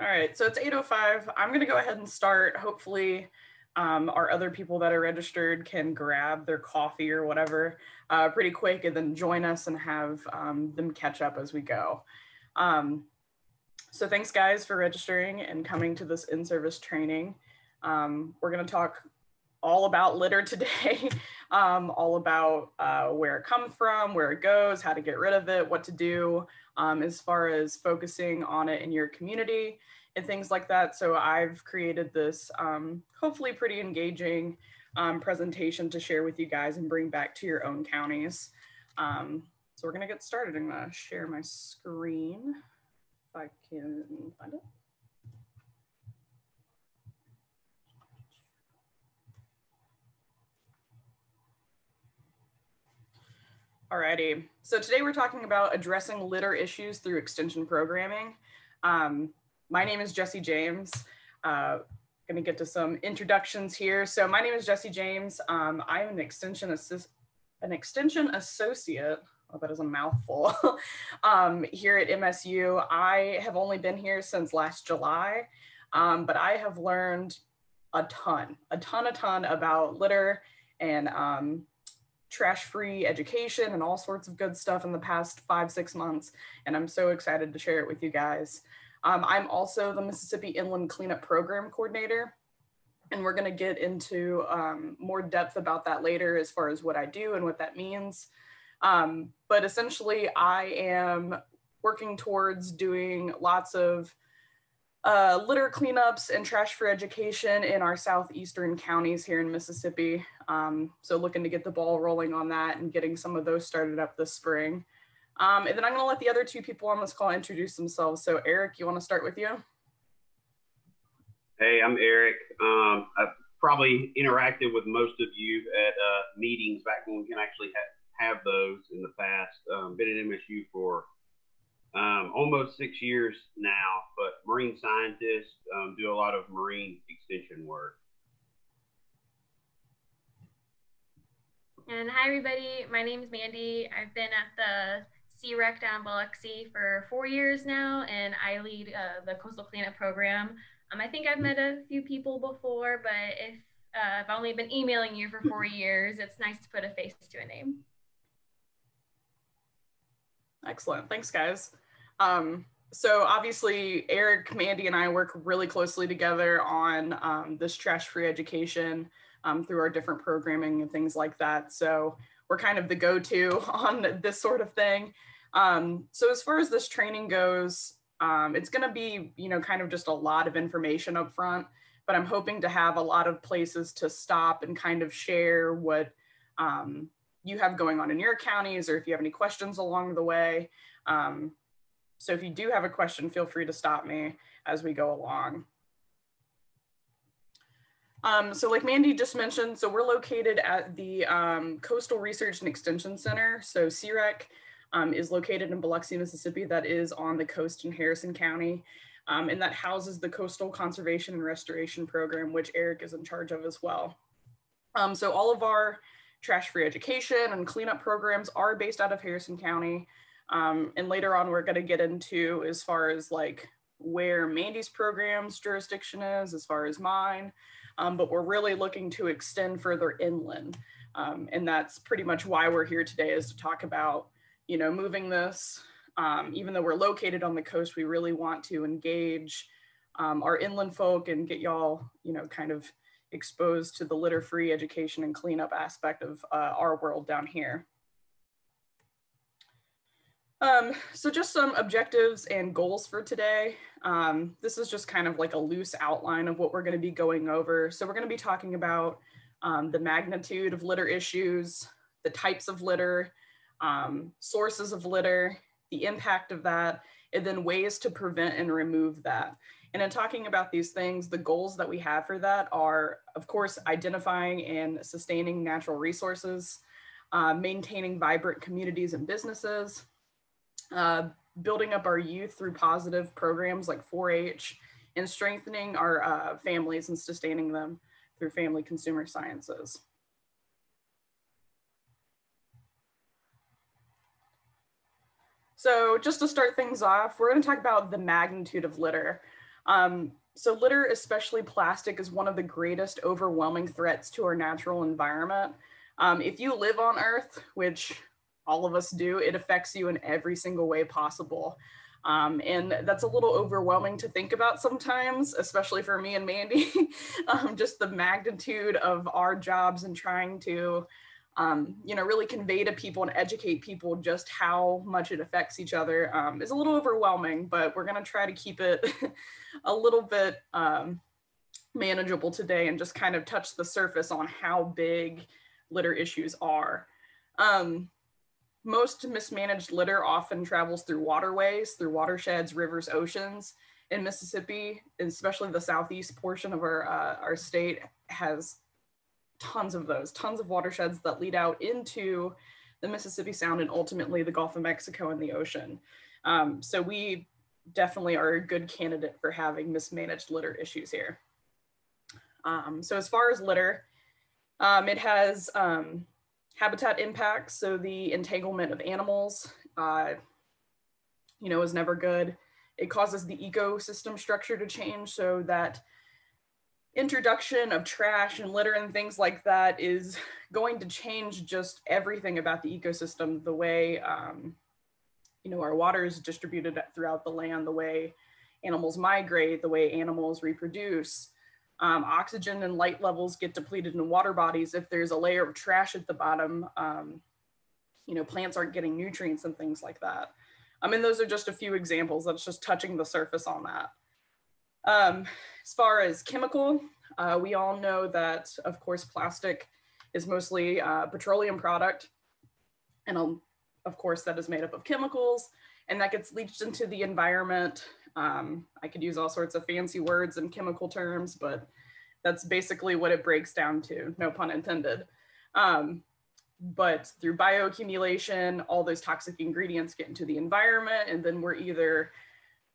All right, so it's 8.05. I'm gonna go ahead and start. Hopefully um, our other people that are registered can grab their coffee or whatever uh, pretty quick and then join us and have um, them catch up as we go. Um, so thanks guys for registering and coming to this in-service training. Um, we're gonna talk all about litter today, um, all about uh, where it comes from, where it goes, how to get rid of it, what to do um, as far as focusing on it in your community and things like that. So I've created this um, hopefully pretty engaging um, presentation to share with you guys and bring back to your own counties. Um, so we're gonna get started. I'm gonna share my screen if I can find it. Alrighty, so today we're talking about addressing litter issues through extension programming. Um, my name is Jesse James. Uh, gonna get to some introductions here. So my name is Jesse James. Um, I'm an extension assist, an extension associate. Oh, that is a mouthful. um, here at MSU, I have only been here since last July, um, but I have learned a ton, a ton, a ton about litter and um, trash free education and all sorts of good stuff in the past five, six months. And I'm so excited to share it with you guys. Um, I'm also the Mississippi Inland Cleanup Program Coordinator. And we're going to get into um, more depth about that later as far as what I do and what that means. Um, but essentially, I am working towards doing lots of uh, litter cleanups and trash for education in our southeastern counties here in Mississippi. Um, so looking to get the ball rolling on that and getting some of those started up this spring. Um, and then I'm gonna let the other two people on this call introduce themselves. So Eric, you wanna start with you? Hey, I'm Eric. Um, I've probably interacted with most of you at uh, meetings back when we can actually ha have those in the past. Um, been at MSU for um, almost six years now, but marine scientists um, do a lot of marine extension work. And hi, everybody. My name is Mandy. I've been at the CREC down in Biloxi for four years now, and I lead uh, the coastal cleanup program. Um, I think I've met a few people before, but if uh, I've only been emailing you for four years, it's nice to put a face to a name. Excellent. Thanks, guys. Um, so obviously, Eric, Mandy, and I work really closely together on um, this trash-free education um, through our different programming and things like that. So we're kind of the go-to on this sort of thing. Um, so as far as this training goes, um, it's going to be, you know, kind of just a lot of information up front, but I'm hoping to have a lot of places to stop and kind of share what um, you have going on in your counties or if you have any questions along the way. Um, so if you do have a question, feel free to stop me as we go along. Um, so like Mandy just mentioned, so we're located at the um, Coastal Research and Extension Center. So CREC um, is located in Biloxi, Mississippi, that is on the coast in Harrison County. Um, and that houses the Coastal Conservation and Restoration Program, which Eric is in charge of as well. Um, so all of our trash-free education and cleanup programs are based out of Harrison County. Um, and later on, we're gonna get into as far as like where Mandy's program's jurisdiction is, as far as mine, um, but we're really looking to extend further inland. Um, and that's pretty much why we're here today is to talk about, you know, moving this, um, even though we're located on the coast, we really want to engage um, our inland folk and get y'all, you know, kind of exposed to the litter-free education and cleanup aspect of uh, our world down here. Um, so just some objectives and goals for today. Um, this is just kind of like a loose outline of what we're going to be going over. So we're going to be talking about um, the magnitude of litter issues, the types of litter, um, sources of litter, the impact of that, and then ways to prevent and remove that. And in talking about these things, the goals that we have for that are, of course, identifying and sustaining natural resources, uh, maintaining vibrant communities and businesses, uh, building up our youth through positive programs like 4-H, and strengthening our uh, families and sustaining them through family consumer sciences. So just to start things off, we're going to talk about the magnitude of litter. Um, so litter, especially plastic, is one of the greatest overwhelming threats to our natural environment. Um, if you live on Earth, which all of us do, it affects you in every single way possible. Um, and that's a little overwhelming to think about sometimes, especially for me and Mandy, um, just the magnitude of our jobs and trying to, um, you know, really convey to people and educate people just how much it affects each other um, is a little overwhelming, but we're going to try to keep it a little bit um, manageable today and just kind of touch the surface on how big litter issues are. Um, most mismanaged litter often travels through waterways, through watersheds, rivers, oceans. In Mississippi, especially the southeast portion of our, uh, our state, has tons of those, tons of watersheds that lead out into the Mississippi Sound and ultimately the Gulf of Mexico and the ocean. Um, so we definitely are a good candidate for having mismanaged litter issues here. Um, so as far as litter, um, it has um, habitat impacts. So the entanglement of animals, uh, you know, is never good. It causes the ecosystem structure to change so that introduction of trash and litter and things like that is going to change just everything about the ecosystem, the way, um, you know, our water is distributed throughout the land, the way animals migrate, the way animals reproduce, um, oxygen and light levels get depleted in water bodies if there's a layer of trash at the bottom. Um, you know plants aren't getting nutrients and things like that. I mean those are just a few examples that's just touching the surface on that. Um, as far as chemical uh, we all know that of course plastic is mostly uh, petroleum product. And um, of course that is made up of chemicals and that gets leached into the environment um, I could use all sorts of fancy words and chemical terms, but that's basically what it breaks down to, no pun intended. Um, but through bioaccumulation, all those toxic ingredients get into the environment, and then we're either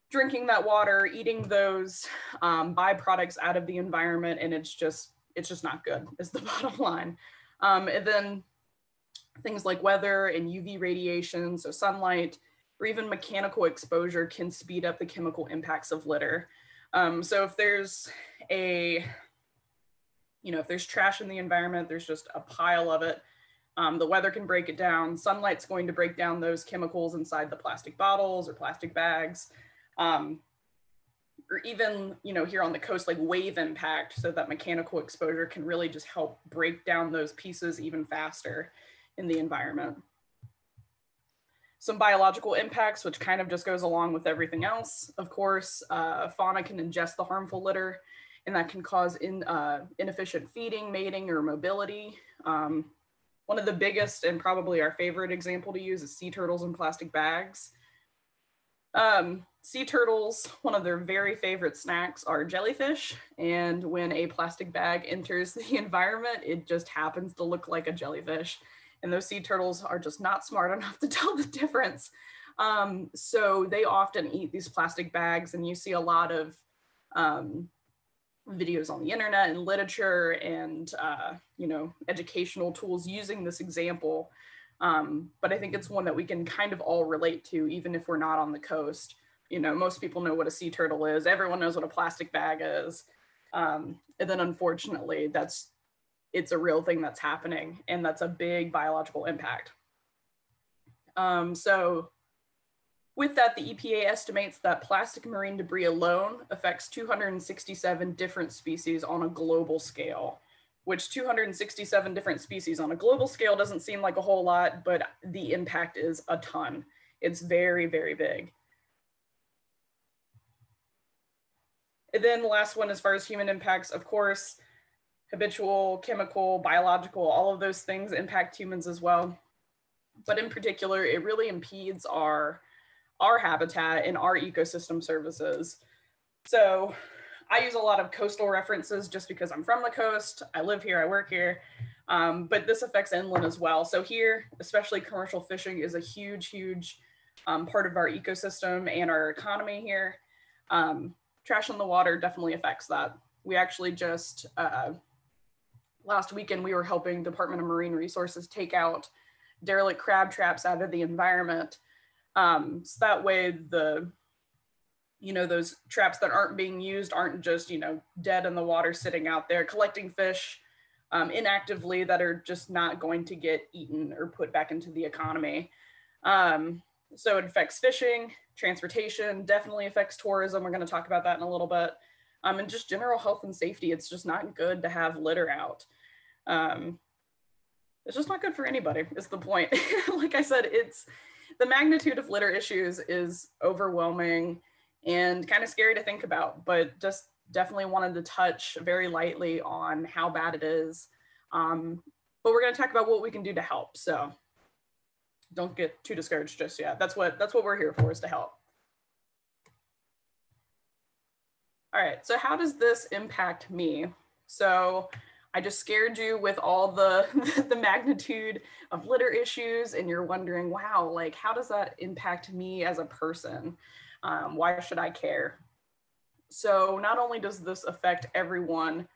drinking that water, eating those um, byproducts out of the environment, and it's just it's just not good. Is the bottom line. Um, and then things like weather and UV radiation, so sunlight, or even mechanical exposure can speed up the chemical impacts of litter. Um, so if there's a, you know, if there's trash in the environment, there's just a pile of it. Um, the weather can break it down. Sunlight's going to break down those chemicals inside the plastic bottles or plastic bags. Um, or even, you know, here on the coast, like wave impact, so that mechanical exposure can really just help break down those pieces even faster in the environment some biological impacts, which kind of just goes along with everything else. Of course, uh, fauna can ingest the harmful litter, and that can cause in, uh, inefficient feeding, mating, or mobility. Um, one of the biggest and probably our favorite example to use is sea turtles in plastic bags. Um, sea turtles, one of their very favorite snacks are jellyfish. And when a plastic bag enters the environment, it just happens to look like a jellyfish and those sea turtles are just not smart enough to tell the difference. Um, so they often eat these plastic bags, and you see a lot of um, videos on the internet and literature and uh, you know educational tools using this example. Um, but I think it's one that we can kind of all relate to, even if we're not on the coast. You know, most people know what a sea turtle is. Everyone knows what a plastic bag is. Um, and then unfortunately, that's it's a real thing that's happening and that's a big biological impact. Um, so with that, the EPA estimates that plastic marine debris alone affects 267 different species on a global scale, which 267 different species on a global scale doesn't seem like a whole lot, but the impact is a ton. It's very, very big. And then the last one, as far as human impacts, of course, habitual, chemical, biological, all of those things impact humans as well. But in particular, it really impedes our, our habitat and our ecosystem services. So I use a lot of coastal references just because I'm from the coast. I live here, I work here. Um, but this affects inland as well. So here, especially commercial fishing is a huge, huge um, part of our ecosystem and our economy here. Um, trash in the water definitely affects that. We actually just uh, last weekend we were helping Department of Marine Resources take out derelict crab traps out of the environment. Um, so that way the you know, those traps that aren't being used aren't just, you know, dead in the water sitting out there collecting fish um, inactively that are just not going to get eaten or put back into the economy. Um, so it affects fishing, transportation, definitely affects tourism. We're going to talk about that in a little bit. Um, and just general health and safety. It's just not good to have litter out. Um, it's just not good for anybody, is the point. like I said, it's the magnitude of litter issues is overwhelming and kind of scary to think about, but just definitely wanted to touch very lightly on how bad it is. Um, but we're going to talk about what we can do to help. So don't get too discouraged just yet. That's what that's what we're here for is to help. All right, so how does this impact me? So I just scared you with all the the magnitude of litter issues and you're wondering, wow, like how does that impact me as a person? Um, why should I care? So not only does this affect everyone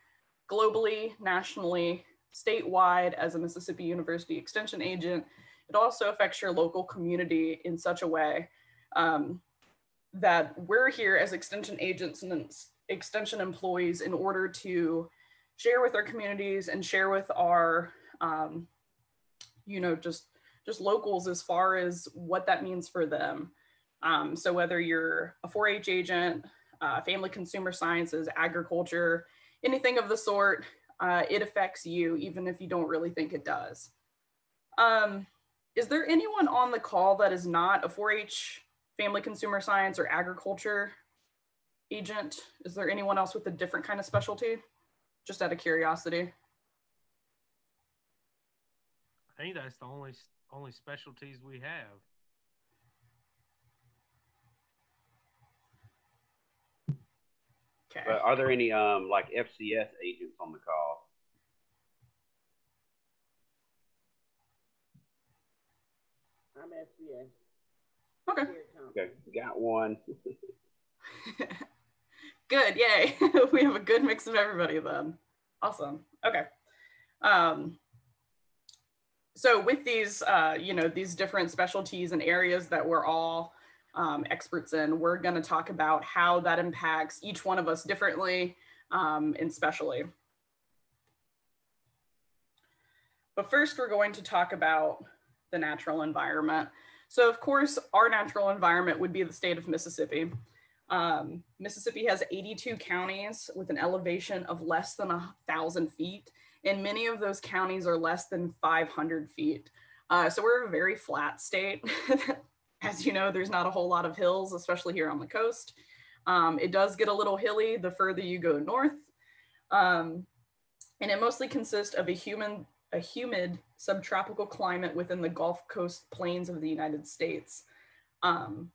globally, nationally, statewide as a Mississippi University Extension agent, it also affects your local community in such a way um, that we're here as extension agents and extension employees in order to share with our communities and share with our, um, you know, just just locals as far as what that means for them. Um, so whether you're a 4-H agent, uh, family consumer sciences, agriculture, anything of the sort, uh, it affects you even if you don't really think it does. Um, is there anyone on the call that is not a 4-H family consumer science or agriculture agent? Is there anyone else with a different kind of specialty? Just out of curiosity. I think that's the only only specialties we have. Okay. But are there any um like FCS agents on the call? I'm FCS. Okay. Okay, got one. good, yay. we have a good mix of everybody then. Awesome. Okay. Um, so with these, uh, you know, these different specialties and areas that we're all um, experts in, we're going to talk about how that impacts each one of us differently um, and specially. But first, we're going to talk about the natural environment. So of course, our natural environment would be the state of Mississippi. Um, Mississippi has 82 counties with an elevation of less than a thousand feet, and many of those counties are less than 500 feet. Uh, so we're a very flat state. As you know, there's not a whole lot of hills, especially here on the coast. Um, it does get a little hilly the further you go north. Um, and it mostly consists of a human a humid subtropical climate within the Gulf Coast plains of the United States. Um,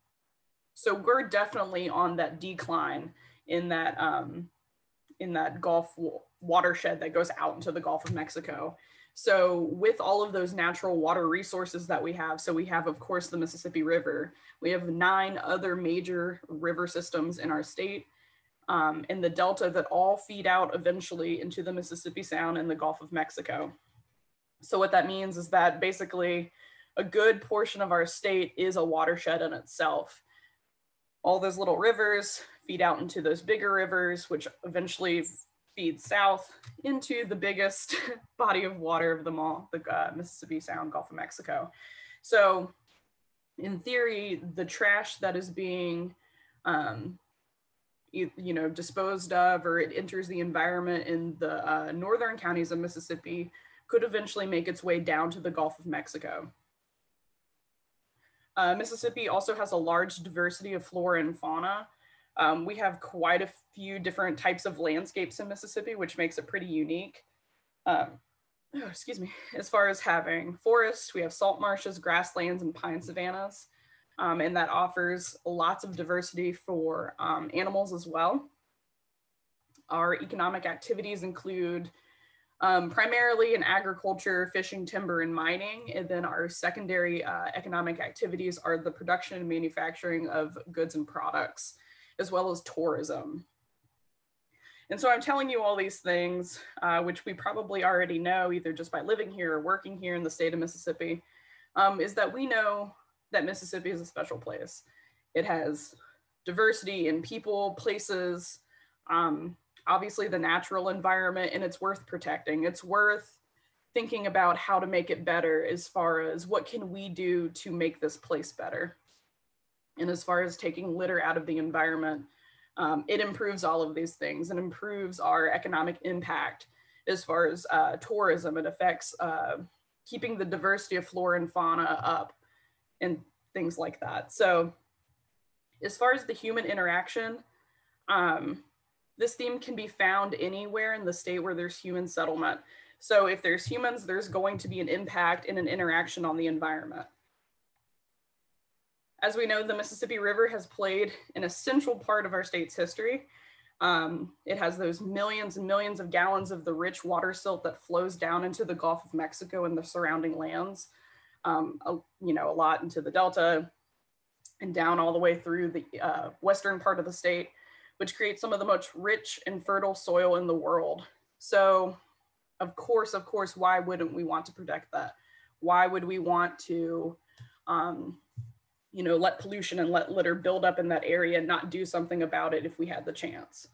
so we're definitely on that decline in that um, in that Gulf watershed that goes out into the Gulf of Mexico. So with all of those natural water resources that we have, so we have of course the Mississippi River, we have nine other major river systems in our state um, in the Delta that all feed out eventually into the Mississippi Sound and the Gulf of Mexico. So what that means is that basically a good portion of our state is a watershed in itself. All those little rivers feed out into those bigger rivers, which eventually feed south into the biggest body of water of them all, the uh, Mississippi Sound, Gulf of Mexico. So in theory, the trash that is being um, you, you, know disposed of or it enters the environment in the uh, northern counties of Mississippi could eventually make its way down to the Gulf of Mexico. Uh, Mississippi also has a large diversity of flora and fauna. Um, we have quite a few different types of landscapes in Mississippi, which makes it pretty unique. Um, oh, excuse me. As far as having forests, we have salt marshes, grasslands, and pine savannas. Um, and that offers lots of diversity for um, animals as well. Our economic activities include um, primarily in agriculture, fishing, timber, and mining. And then our secondary uh, economic activities are the production and manufacturing of goods and products, as well as tourism. And so I'm telling you all these things, uh, which we probably already know either just by living here or working here in the state of Mississippi, um, is that we know that Mississippi is a special place. It has diversity in people, places, um, obviously the natural environment, and it's worth protecting. It's worth thinking about how to make it better as far as what can we do to make this place better. And as far as taking litter out of the environment, um, it improves all of these things and improves our economic impact as far as uh, tourism. It affects uh, keeping the diversity of flora and fauna up and things like that. So as far as the human interaction, um, this theme can be found anywhere in the state where there's human settlement. So if there's humans, there's going to be an impact and an interaction on the environment. As we know, the Mississippi River has played an essential part of our state's history. Um, it has those millions and millions of gallons of the rich water silt that flows down into the Gulf of Mexico and the surrounding lands, um, a, you know, a lot into the Delta and down all the way through the uh, western part of the state, which creates some of the most rich and fertile soil in the world. So of course, of course, why wouldn't we want to protect that? Why would we want to, um, you know, let pollution and let litter build up in that area and not do something about it if we had the chance?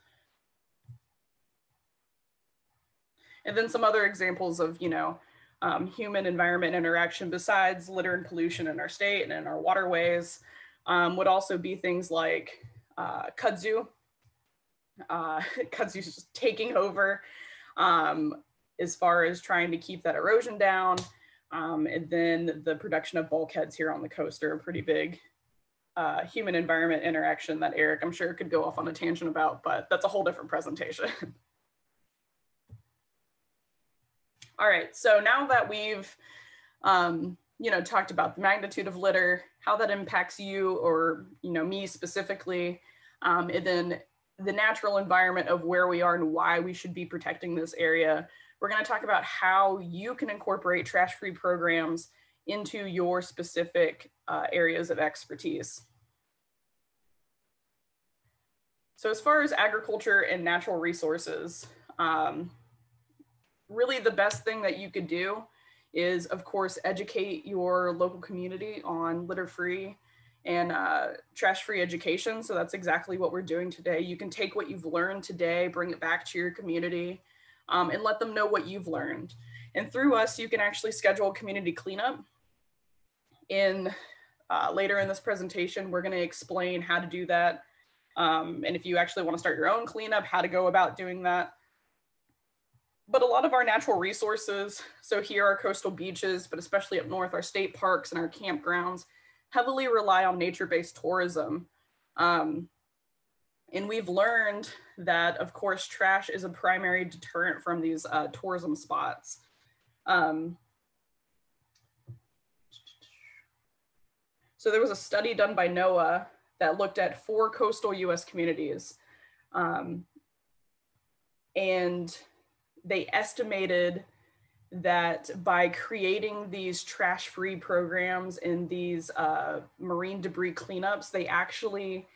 And then some other examples of, you know, um, human environment interaction besides litter and pollution in our state and in our waterways um, would also be things like uh, kudzu. Uh, kudzu just taking over. Um, as far as trying to keep that erosion down. Um, and then the production of bulkheads here on the coast are a pretty big uh, human environment interaction that Eric, I'm sure could go off on a tangent about, but that's a whole different presentation. All right, so now that we've, um, you know, talked about the magnitude of litter, how that impacts you or, you know, me specifically, um, and then the natural environment of where we are and why we should be protecting this area, we're going to talk about how you can incorporate trash free programs into your specific uh, areas of expertise. So as far as agriculture and natural resources, um, really the best thing that you could do is of course educate your local community on litter free and uh, trash free education. So that's exactly what we're doing today. You can take what you've learned today, bring it back to your community, um, and let them know what you've learned. And through us, you can actually schedule community cleanup. In uh, later in this presentation, we're going to explain how to do that. Um, and if you actually want to start your own cleanup, how to go about doing that. But a lot of our natural resources, so here are coastal beaches, but especially up north, our state parks and our campgrounds, heavily rely on nature-based tourism. Um, and we've learned that, of course, trash is a primary deterrent from these uh, tourism spots. Um, so there was a study done by NOAA that looked at four coastal US communities. Um, and they estimated that by creating these trash free programs and these uh, marine debris cleanups, they actually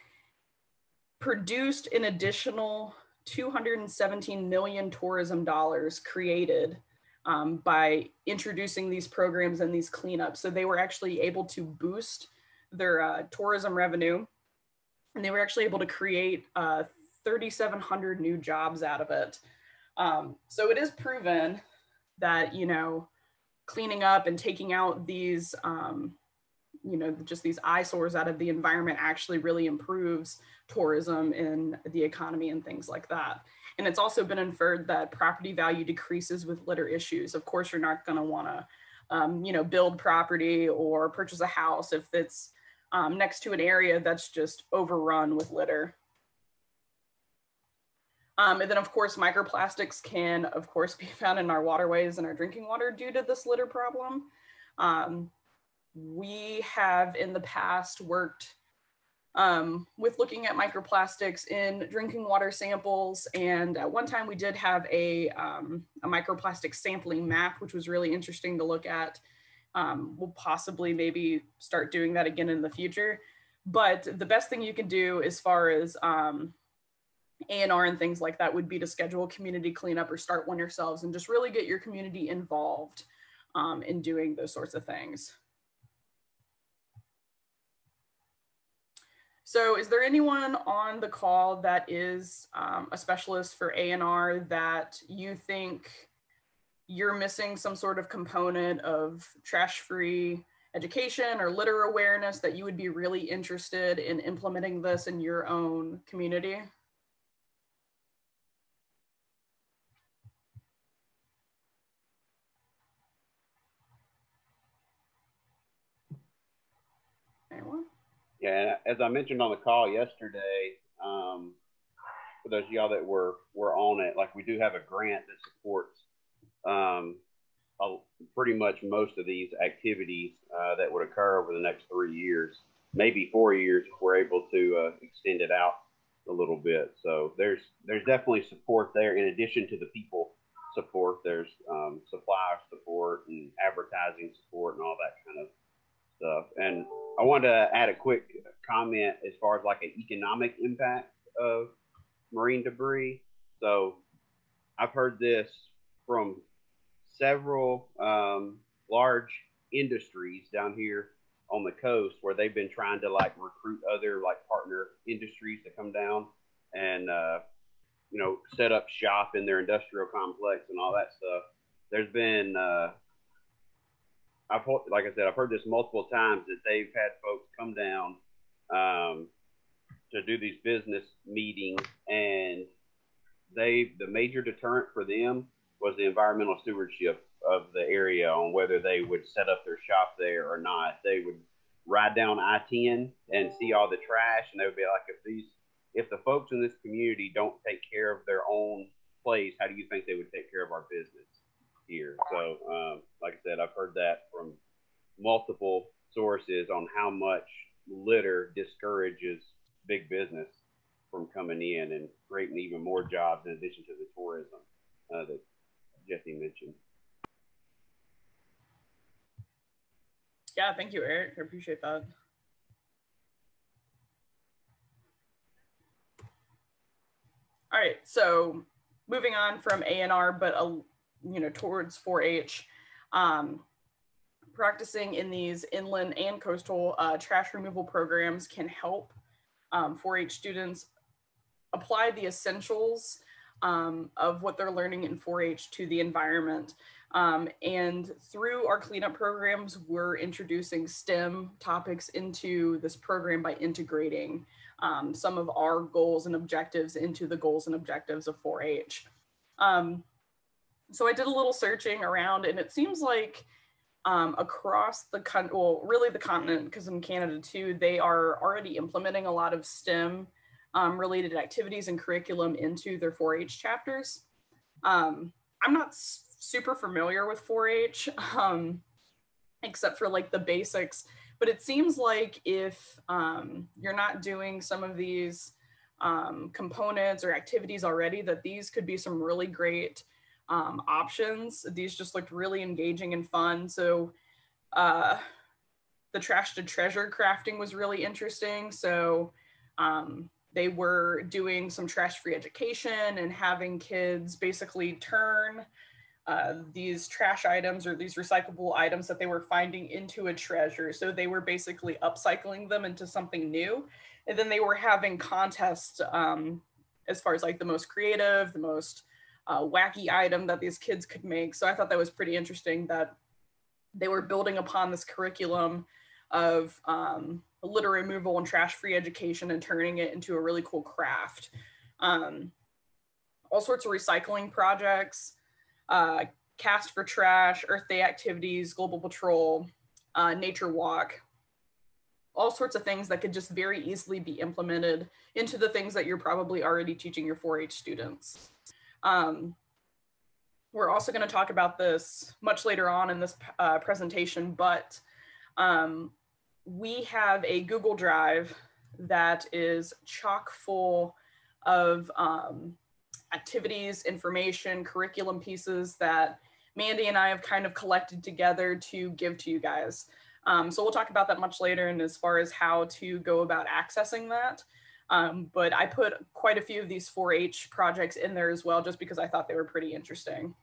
produced an additional 217 million tourism dollars created um, by introducing these programs and these cleanups. So they were actually able to boost their uh, tourism revenue and they were actually able to create uh, 3,700 new jobs out of it. Um, so it is proven that, you know, cleaning up and taking out these, um, you know, just these eyesores out of the environment actually really improves tourism in the economy and things like that. And it's also been inferred that property value decreases with litter issues. Of course, you're not going to want to, um, you know, build property or purchase a house if it's um, next to an area that's just overrun with litter. Um, and then of course, microplastics can of course be found in our waterways and our drinking water due to this litter problem. Um, we have in the past worked um, with looking at microplastics in drinking water samples. And at one time we did have a, um, a microplastic sampling map, which was really interesting to look at. Um, we'll possibly maybe start doing that again in the future. But the best thing you can do as far as um, A&R and things like that would be to schedule a community cleanup or start one yourselves and just really get your community involved um, in doing those sorts of things. So is there anyone on the call that is um, a specialist for A&R that you think you're missing some sort of component of trash-free education or litter awareness that you would be really interested in implementing this in your own community? Anyone? Yeah, as I mentioned on the call yesterday, um, for those of y'all that were were on it, like we do have a grant that supports um, a, pretty much most of these activities uh, that would occur over the next three years, maybe four years if we're able to uh, extend it out a little bit. So there's there's definitely support there. In addition to the people support, there's um, supplier support and advertising support and all that kind of stuff. And I wanted to add a quick comment as far as like an economic impact of marine debris. So I've heard this from several um, large industries down here on the coast where they've been trying to like recruit other like partner industries to come down and uh, you know set up shop in their industrial complex and all that stuff. There's been uh, I've like I said I've heard this multiple times that they've had folks come down um, to do these business meetings and they the major deterrent for them was the environmental stewardship of the area on whether they would set up their shop there or not. They would ride down I-10 and see all the trash, and they would be like, if these, if the folks in this community don't take care of their own place, how do you think they would take care of our business here? So, um, like I said, I've heard that from multiple sources on how much litter discourages big business from coming in and creating even more jobs in addition to the tourism uh, that Jesse mentioned. Yeah, thank you, Eric. I appreciate that. All right, so moving on from A&R, but a, you know towards 4-H, um, practicing in these inland and coastal uh, trash removal programs can help um, 4-H students apply the essentials um, of what they're learning in 4-H to the environment. Um, and through our cleanup programs, we're introducing STEM topics into this program by integrating um, some of our goals and objectives into the goals and objectives of 4-H. So I did a little searching around and it seems like um, across the country, well, really the continent, because in Canada too, they are already implementing a lot of STEM um, related activities and curriculum into their 4-H chapters. Um, I'm not super familiar with 4-H, um, except for like the basics, but it seems like if um, you're not doing some of these um, components or activities already, that these could be some really great um, options. These just looked really engaging and fun. So uh, the trash to treasure crafting was really interesting. So um, they were doing some trash free education and having kids basically turn uh, these trash items or these recyclable items that they were finding into a treasure. So they were basically upcycling them into something new. And then they were having contests um, as far as like the most creative, the most uh, wacky item that these kids could make. So I thought that was pretty interesting that they were building upon this curriculum of um, litter removal and trash free education and turning it into a really cool craft. Um, all sorts of recycling projects, uh, Cast for Trash, Earth Day activities, Global Patrol, uh, Nature Walk, all sorts of things that could just very easily be implemented into the things that you're probably already teaching your 4-H students. Um, we're also going to talk about this much later on in this uh, presentation, but um, we have a Google Drive that is chock full of um, activities, information, curriculum pieces that Mandy and I have kind of collected together to give to you guys. Um, so we'll talk about that much later and as far as how to go about accessing that. Um, but I put quite a few of these 4-H projects in there as well, just because I thought they were pretty interesting.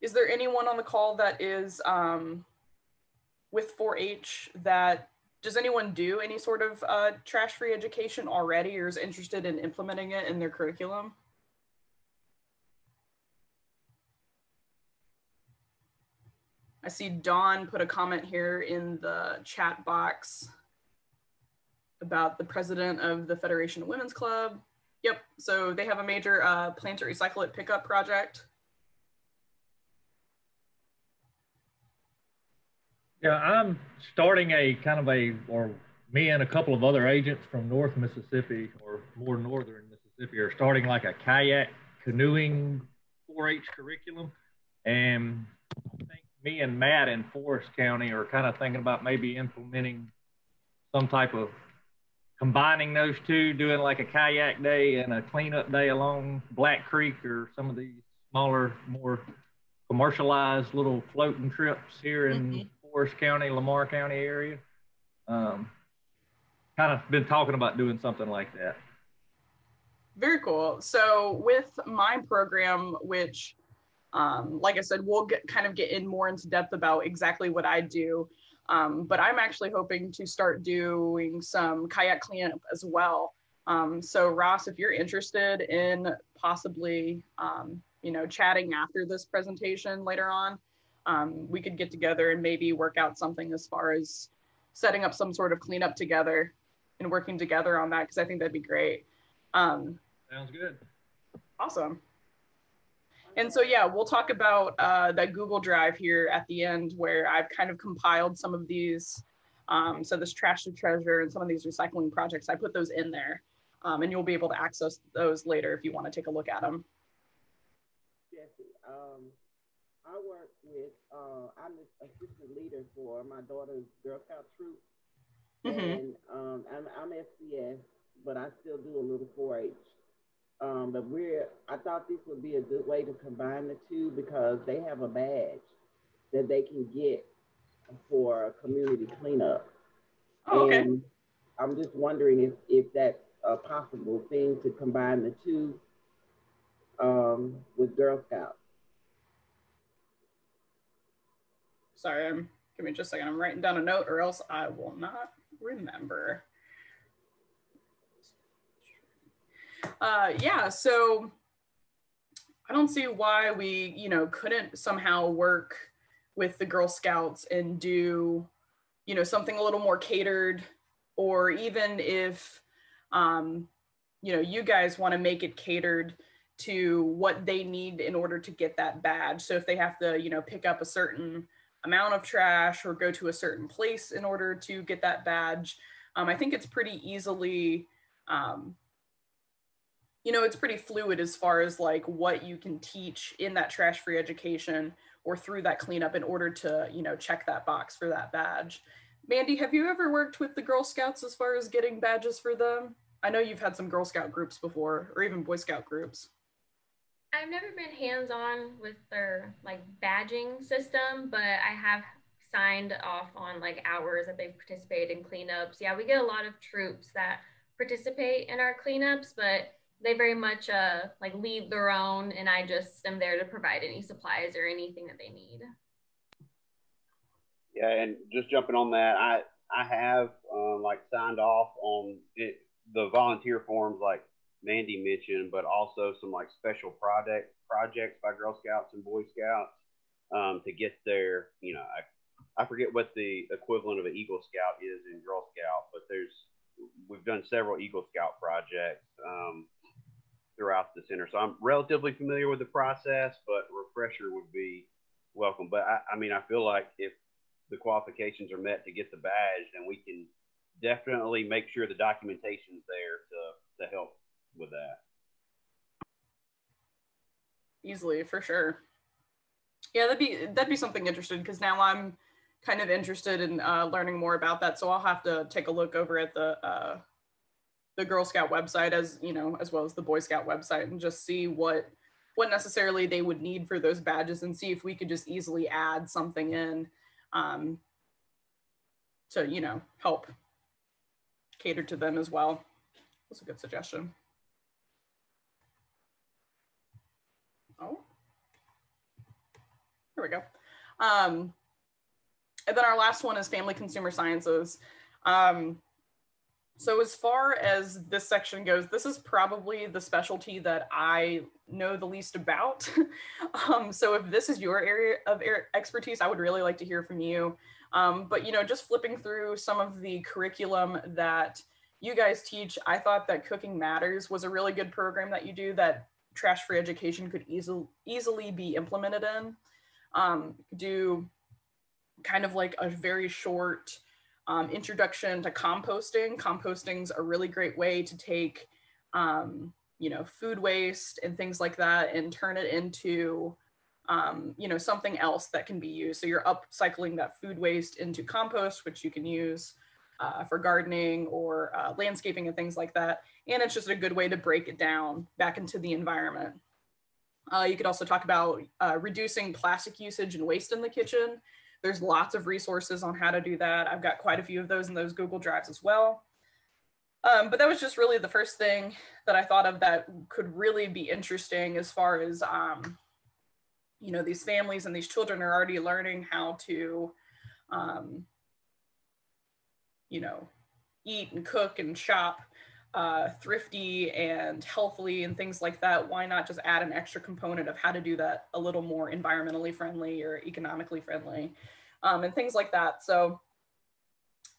Is there anyone on the call that is um, with 4-H that does anyone do any sort of uh, trash-free education already or is interested in implementing it in their curriculum? See Dawn put a comment here in the chat box about the president of the Federation of Women's Club. Yep, so they have a major uh, plan to recycle it pickup project. Yeah, I'm starting a kind of a, or me and a couple of other agents from North Mississippi or more northern Mississippi are starting like a kayak canoeing 4-H curriculum. And I think me and Matt in Forrest County are kind of thinking about maybe implementing some type of combining those two, doing like a kayak day and a cleanup day along Black Creek or some of these smaller, more commercialized little floating trips here in mm-hmm. Forrest County, Lamar County area. Um, kind of been talking about doing something like that. Very cool. So with my program, which um, like I said, we'll get kind of get in more into depth about exactly what I do. Um, but I'm actually hoping to start doing some kayak cleanup as well. Um, so Ross, if you're interested in possibly, um, you know, chatting after this presentation later on, um, we could get together and maybe work out something as far as setting up some sort of cleanup together and working together on that because I think that'd be great. Um, Sounds good. Awesome. And so, yeah, we'll talk about uh, that Google Drive here at the end where I've kind of compiled some of these. Um, so this trash to treasure and some of these recycling projects, I put those in there. Um, and you'll be able to access those later if you want to take a look at them. Jesse, um, I work with, uh, I'm the assistant leader for my daughter's Girl Scout troop. Mm-hmm. And um, I'm, I'm FCS, but I still do a little 4 H. Um, but we're, I thought this would be a good way to combine the two because they have a badge that they can get for a community cleanup. Oh, okay. And I'm just wondering if, if that's a possible thing to combine the two um, with Girl Scouts. Sorry, I'm, give me just a second. I'm writing down a note or else I will not remember. Uh, yeah, so I don't see why we, you know, couldn't somehow work with the Girl Scouts and do, you know, something a little more catered, or even if, um, you know, you guys want to make it catered to what they need in order to get that badge. So if they have to, you know, pick up a certain amount of trash or go to a certain place in order to get that badge, um, I think it's pretty easily um, you know, it's pretty fluid as far as like what you can teach in that trash free education or through that cleanup in order to, you know, check that box for that badge. Mandy, have you ever worked with the Girl Scouts as far as getting badges for them? I know you've had some Girl Scout groups before or even Boy Scout groups. I've never been hands on with their like badging system, but I have signed off on like hours that they've participated in cleanups. Yeah, we get a lot of troops that participate in our cleanups, but they very much uh like lead their own and i just am there to provide any supplies or anything that they need. Yeah and just jumping on that i i have um, like signed off on it, the volunteer forms like mandy mentioned but also some like special project projects by girl scouts and boy scouts um, to get their you know I, I forget what the equivalent of an eagle scout is in girl scout but there's we've done several eagle scout projects um, throughout the center. So I'm relatively familiar with the process, but refresher would be welcome. But I, I mean, I feel like if the qualifications are met to get the badge, then we can definitely make sure the documentation's there to, to help with that. Easily, for sure. Yeah, that'd be that'd be something interesting because now I'm kind of interested in uh, learning more about that. So I'll have to take a look over at the uh, the Girl Scout website as you know, as well as the Boy Scout website, and just see what what necessarily they would need for those badges, and see if we could just easily add something in um, to you know help cater to them as well. That's a good suggestion. Oh, there we go. Um, and then our last one is family consumer sciences. Um, so as far as this section goes, this is probably the specialty that I know the least about. um, so if this is your area of expertise, I would really like to hear from you. Um, but you know, just flipping through some of the curriculum that you guys teach, I thought that Cooking Matters was a really good program that you do that trash free education could easily easily be implemented in. Um, do kind of like a very short um, introduction to composting. Composting's a really great way to take, um, you know, food waste and things like that and turn it into, um, you know, something else that can be used. So you're upcycling that food waste into compost, which you can use uh, for gardening or uh, landscaping and things like that. And it's just a good way to break it down back into the environment. Uh, you could also talk about uh, reducing plastic usage and waste in the kitchen. There's lots of resources on how to do that. I've got quite a few of those in those Google Drives as well. Um, but that was just really the first thing that I thought of that could really be interesting as far as, um, you know, these families and these children are already learning how to, um, you know, eat and cook and shop uh, thrifty and healthily and things like that, why not just add an extra component of how to do that a little more environmentally friendly or economically friendly um, and things like that. So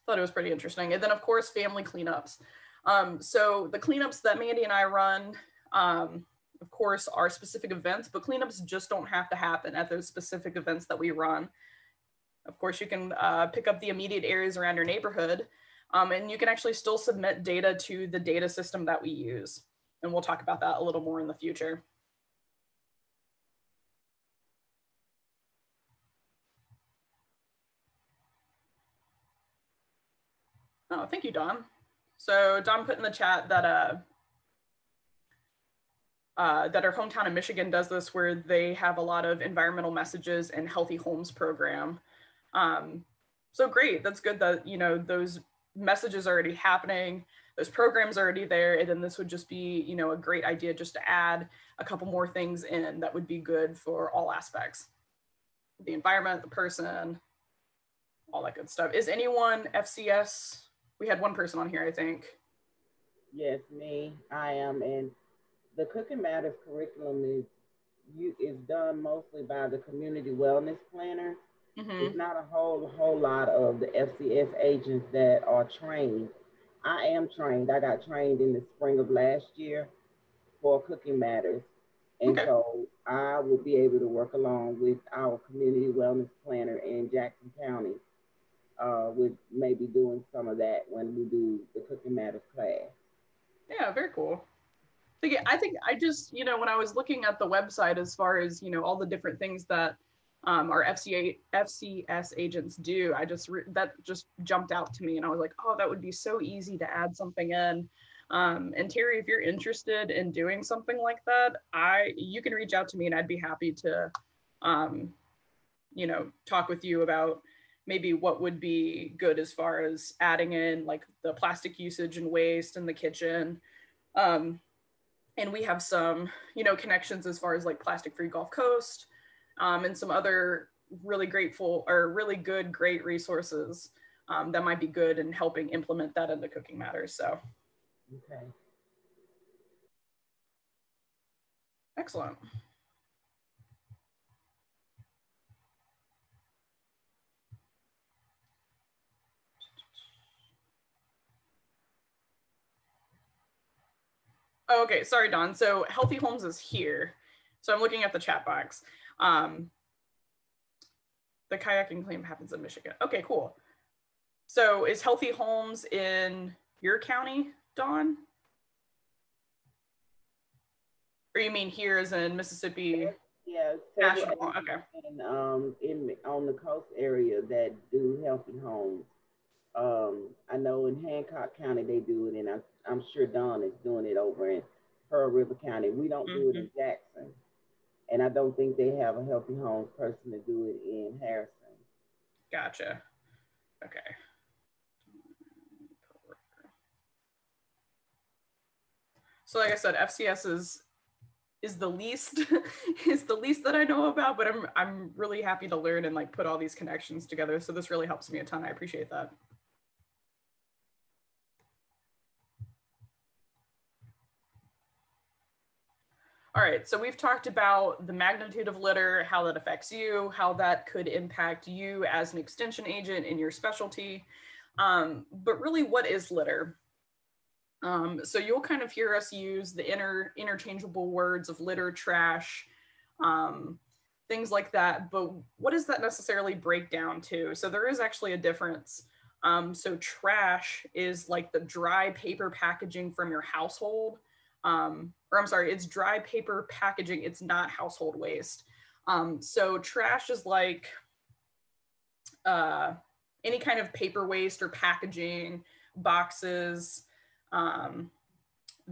thought it was pretty interesting. And then of course, family cleanups. Um, so the cleanups that Mandy and I run, um, of course, are specific events, but cleanups just don't have to happen at those specific events that we run. Of course, you can uh, pick up the immediate areas around your neighborhood um, and you can actually still submit data to the data system that we use. And we'll talk about that a little more in the future. Oh, thank you, Don. So Don put in the chat that uh, uh, that our hometown in Michigan does this where they have a lot of environmental messages and healthy homes program. Um, so great, that's good that, you know, those messages already happening those programs already there and then this would just be you know a great idea just to add a couple more things in that would be good for all aspects. The environment the person all that good stuff. Is anyone fcs we had one person on here i think. Yes me. I am and the cooking matters curriculum is you is done mostly by the community wellness planner Mm-hmm. There's not a whole whole lot of the FCS agents that are trained. I am trained. I got trained in the spring of last year for Cooking Matters. And okay. so I will be able to work along with our community wellness planner in Jackson County uh, with maybe doing some of that when we do the Cooking Matters class. Yeah, very cool. I think I just, you know, when I was looking at the website as far as, you know, all the different things that um, our FCA, FCS agents do. I just, re- that just jumped out to me and I was like, oh, that would be so easy to add something in. Um, and Terry, if you're interested in doing something like that, I, you can reach out to me and I'd be happy to, um, you know, talk with you about maybe what would be good as far as adding in like the plastic usage and waste in the kitchen. Um, and we have some, you know, connections as far as like plastic free Gulf Coast um, and some other really grateful or really good, great resources um, that might be good in helping implement that into cooking matters. So, okay. Excellent. okay, sorry, Don. So Healthy Homes is here. So I'm looking at the chat box. Um, the kayaking claim happens in Michigan. Okay, cool. So is Healthy Homes in your county, Dawn? Or you mean here is in Mississippi? Yeah, national. Okay. In, um, in on the coast area that do healthy homes. Um, I know in Hancock County they do it, and I, I'm sure Dawn is doing it over in Pearl River County. We don't mm-hmm. do it in mm-hmm. Jackson. And I don't think they have a healthy homes person to do it in Harrison. Gotcha. Okay. So like I said, FCS is is the least is the least that I know about, but I'm I'm really happy to learn and like put all these connections together. So this really helps me a ton. I appreciate that. All right, so we've talked about the magnitude of litter, how that affects you, how that could impact you as an extension agent in your specialty. Um, but really, what is litter? Um, so you'll kind of hear us use the inter interchangeable words of litter, trash, um, things like that. But what does that necessarily break down to? So there is actually a difference. Um, so trash is like the dry paper packaging from your household um, or I'm sorry, it's dry paper packaging. It's not household waste. Um, so trash is like uh, any kind of paper waste or packaging, boxes, um,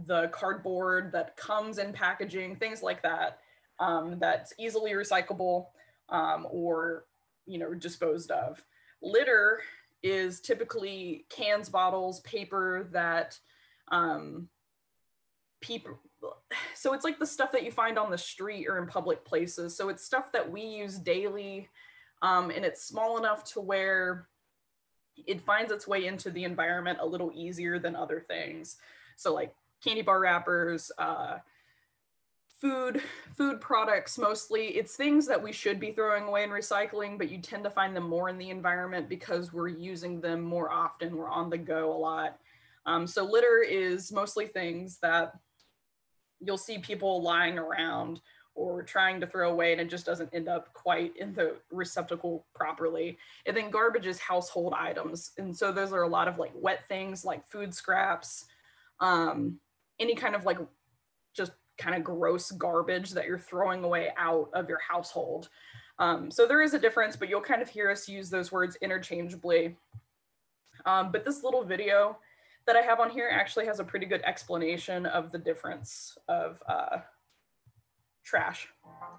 the cardboard that comes in packaging, things like that, um, that's easily recyclable um, or you know disposed of. Litter is typically cans, bottles, paper that um, people so it's like the stuff that you find on the street or in public places. So it's stuff that we use daily um, and it's small enough to where it finds its way into the environment a little easier than other things. So like candy bar wrappers uh, food food products mostly. It's things that we should be throwing away and recycling but you tend to find them more in the environment because we're using them more often. We're on the go a lot. Um, so litter is mostly things that you'll see people lying around or trying to throw away and it just doesn't end up quite in the receptacle properly. And then garbage is household items. And so those are a lot of like wet things like food scraps, um, any kind of like just kind of gross garbage that you're throwing away out of your household. Um, so there is a difference, but you'll kind of hear us use those words interchangeably. Um, but this little video that I have on here actually has a pretty good explanation of the difference of uh, trash.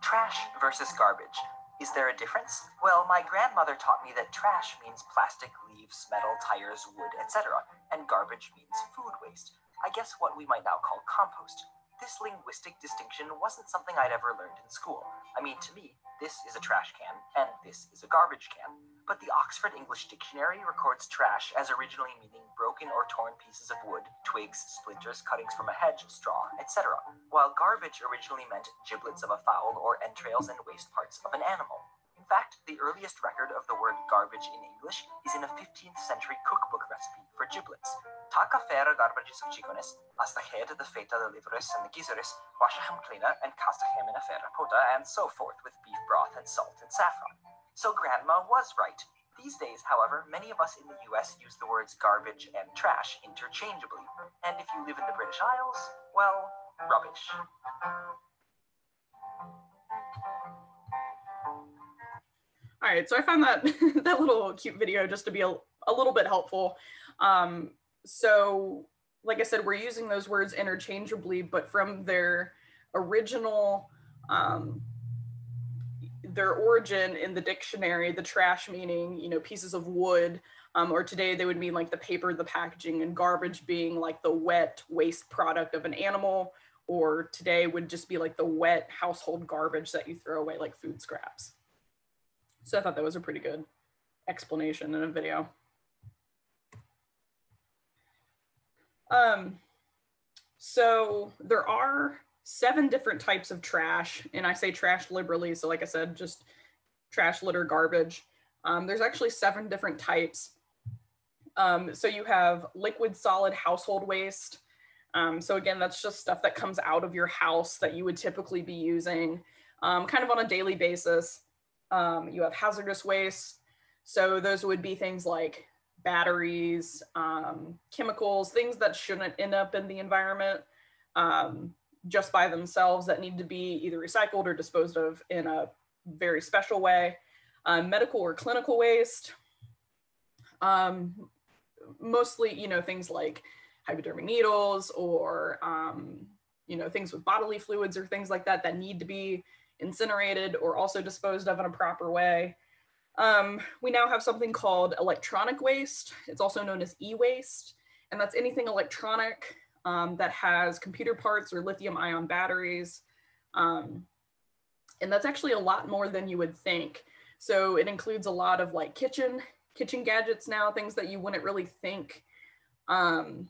Trash versus garbage. Is there a difference? Well, my grandmother taught me that trash means plastic, leaves, metal, tires, wood, etc., and garbage means food waste. I guess what we might now call compost. This linguistic distinction wasn't something I'd ever learned in school. I mean, to me, this is a trash can and this is a garbage can. But the Oxford English Dictionary records trash as originally meaning broken or torn pieces of wood, twigs, splinters, cuttings from a hedge, straw, etc., while garbage originally meant giblets of a fowl or entrails and waste parts of an animal. In fact, the earliest record of the word garbage in English is in a 15th century cookbook recipe for giblets. Taka fera garbages of chicones, hasta head of the feta the liveris and the gizeris, washaham cleaner and castaham in a fera pota, and so forth with beef broth and salt and saffron. So grandma was right. These days, however, many of us in the US use the words garbage and trash interchangeably. And if you live in the British Isles, well, rubbish. Right, so I found that that little cute video just to be a, a little bit helpful. Um, so, like I said, we're using those words interchangeably, but from their original, um, their origin in the dictionary, the trash meaning, you know, pieces of wood, um, or today they would mean like the paper, the packaging, and garbage being like the wet waste product of an animal, or today would just be like the wet household garbage that you throw away, like food scraps. So I thought that was a pretty good explanation in a video. Um, so there are seven different types of trash, and I say trash liberally. So like I said, just trash, litter, garbage. Um, there's actually seven different types. Um, so you have liquid solid household waste. Um, so again, that's just stuff that comes out of your house that you would typically be using um, kind of on a daily basis. Um, you have hazardous waste. So those would be things like batteries, um, chemicals, things that shouldn't end up in the environment um, just by themselves that need to be either recycled or disposed of in a very special way. Uh, medical or clinical waste. Um, mostly, you know, things like hypodermic needles or, um, you know, things with bodily fluids or things like that that need to be incinerated, or also disposed of in a proper way. Um, we now have something called electronic waste. It's also known as e-waste, and that's anything electronic um, that has computer parts or lithium ion batteries. Um, and that's actually a lot more than you would think. So it includes a lot of like kitchen, kitchen gadgets now, things that you wouldn't really think um,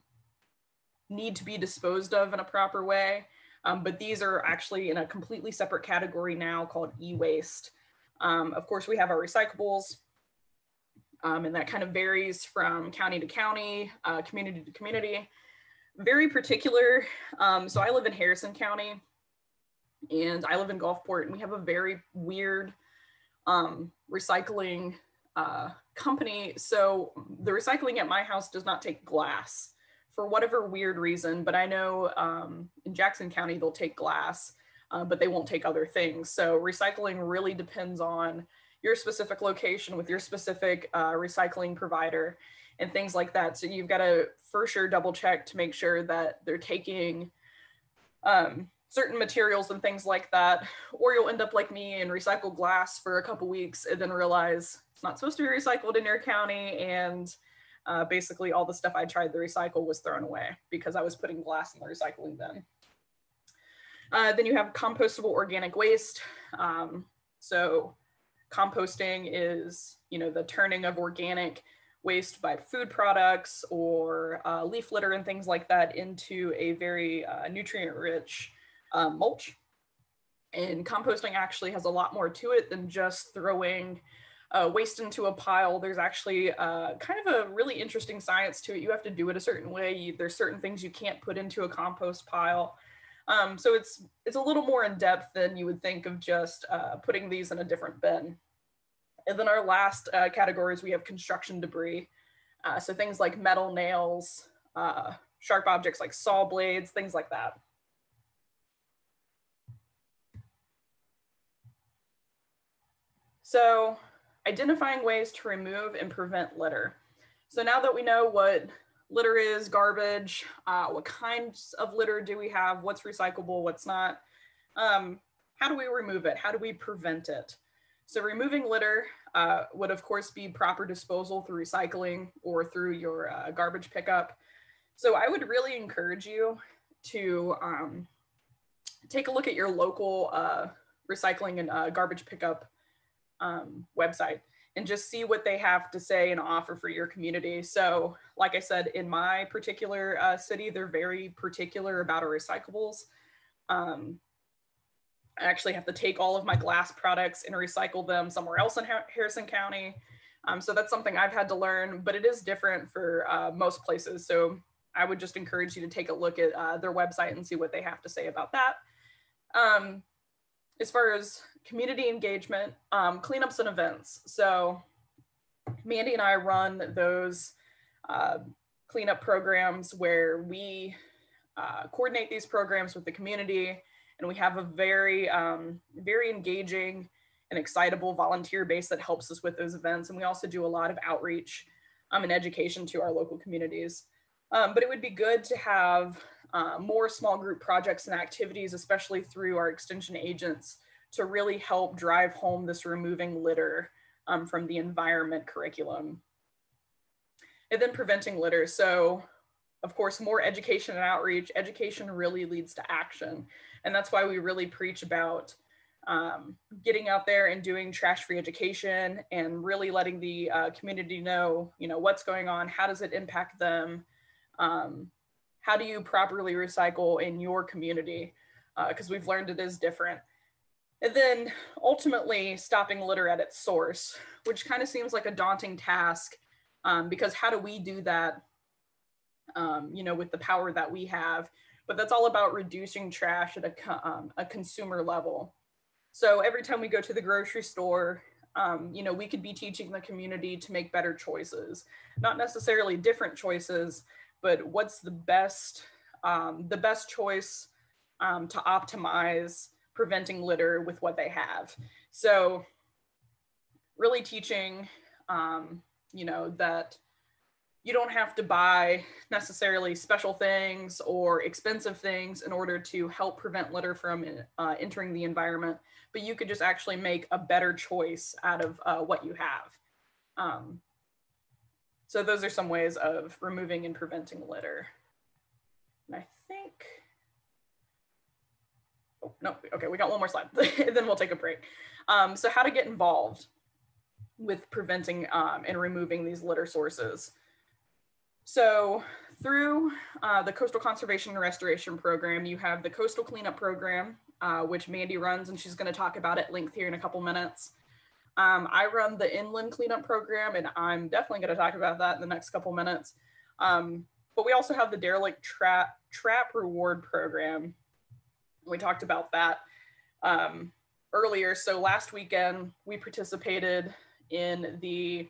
need to be disposed of in a proper way. Um, but these are actually in a completely separate category now called e-waste. Um, of course, we have our recyclables, um, and that kind of varies from county to county, uh, community to community. Very particular. Um, so I live in Harrison County, and I live in Gulfport, and we have a very weird um, recycling uh, company. So the recycling at my house does not take glass for whatever weird reason, but I know um, in Jackson County they'll take glass, uh, but they won't take other things. So recycling really depends on your specific location with your specific uh, recycling provider and things like that. So you've got to for sure double check to make sure that they're taking um, certain materials and things like that, or you'll end up like me and recycle glass for a couple weeks and then realize it's not supposed to be recycled in your county and uh, basically all the stuff I tried to recycle was thrown away because I was putting glass in the recycling bin. Uh, then you have compostable organic waste. Um, so composting is, you know, the turning of organic waste by food products or uh, leaf litter and things like that into a very uh, nutrient rich um, mulch. And composting actually has a lot more to it than just throwing uh, waste into a pile, there's actually uh, kind of a really interesting science to it. You have to do it a certain way. You, there's certain things you can't put into a compost pile. Um, so it's it's a little more in depth than you would think of just uh, putting these in a different bin. And then our last uh, categories we have construction debris. Uh, so things like metal nails, uh, sharp objects like saw blades, things like that. So identifying ways to remove and prevent litter. So now that we know what litter is, garbage, uh, what kinds of litter do we have, what's recyclable, what's not, um, how do we remove it? How do we prevent it? So removing litter uh, would of course be proper disposal through recycling or through your uh, garbage pickup. So I would really encourage you to um, take a look at your local uh, recycling and uh, garbage pickup um, website and just see what they have to say and offer for your community. So, like I said, in my particular uh, city, they're very particular about our recyclables. Um, I actually have to take all of my glass products and recycle them somewhere else in Harrison County. Um, so that's something I've had to learn, but it is different for uh, most places. So I would just encourage you to take a look at uh, their website and see what they have to say about that. Um, as far as community engagement, um, cleanups and events. So Mandy and I run those uh, cleanup programs where we uh, coordinate these programs with the community and we have a very, um, very engaging and excitable volunteer base that helps us with those events. And we also do a lot of outreach um, and education to our local communities. Um, but it would be good to have uh, more small group projects and activities, especially through our extension agents to really help drive home this removing litter um, from the environment curriculum. And then preventing litter. So of course, more education and outreach, education really leads to action. And that's why we really preach about um, getting out there and doing trash-free education and really letting the uh, community know, you know, what's going on, how does it impact them, um, how do you properly recycle in your community? Because uh, we've learned it is different. And then ultimately stopping litter at its source, which kind of seems like a daunting task um, because how do we do that, um, you know, with the power that we have? But that's all about reducing trash at a, um, a consumer level. So every time we go to the grocery store, um, you know, we could be teaching the community to make better choices, not necessarily different choices, but what's the best, um, the best choice um, to optimize preventing litter with what they have. So really teaching, um, you know, that you don't have to buy necessarily special things or expensive things in order to help prevent litter from uh, entering the environment, but you could just actually make a better choice out of uh, what you have. Um, so those are some ways of removing and preventing litter. And I think, oh, no, okay, we got one more slide, then we'll take a break. Um, so how to get involved with preventing um, and removing these litter sources. So through uh, the Coastal Conservation and Restoration Program, you have the Coastal Cleanup Program, uh, which Mandy runs, and she's going to talk about at length here in a couple minutes. Um, I run the Inland Cleanup Program, and I'm definitely going to talk about that in the next couple minutes. Um, but we also have the Derelict Trap, Trap Reward Program. We talked about that um, earlier. So last weekend, we participated in the,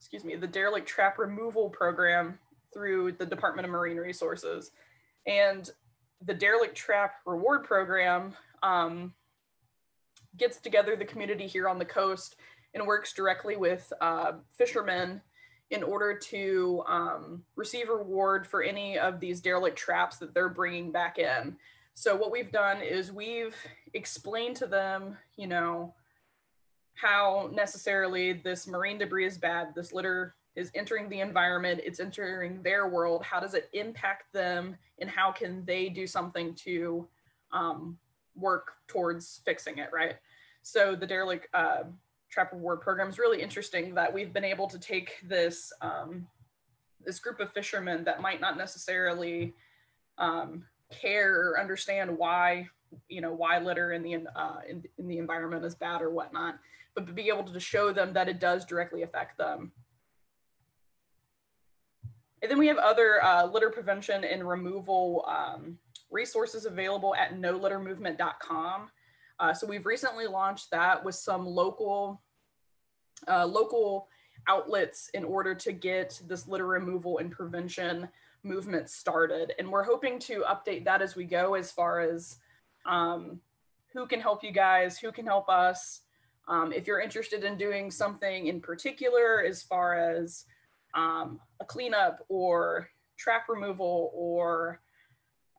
excuse me, the Derelict Trap Removal Program through the Department of Marine Resources. And the Derelict Trap Reward Program um, gets together the community here on the coast and works directly with uh, fishermen in order to um, receive reward for any of these derelict traps that they're bringing back in. So what we've done is we've explained to them, you know, how necessarily this marine debris is bad, this litter is entering the environment, it's entering their world. How does it impact them, and how can they do something to um, work towards fixing it, right? So the derelict uh, trap reward program is really interesting that we've been able to take this um, this group of fishermen that might not necessarily um, care or understand why you know why litter in the uh, in, in the environment is bad or whatnot, but to be able to show them that it does directly affect them. And then we have other uh, litter prevention and removal um, resources available at nolittermovement.com. Uh, so we've recently launched that with some local uh, local outlets in order to get this litter removal and prevention movement started. And we're hoping to update that as we go as far as um, who can help you guys, who can help us. Um, if you're interested in doing something in particular as far as um, a cleanup or trap removal or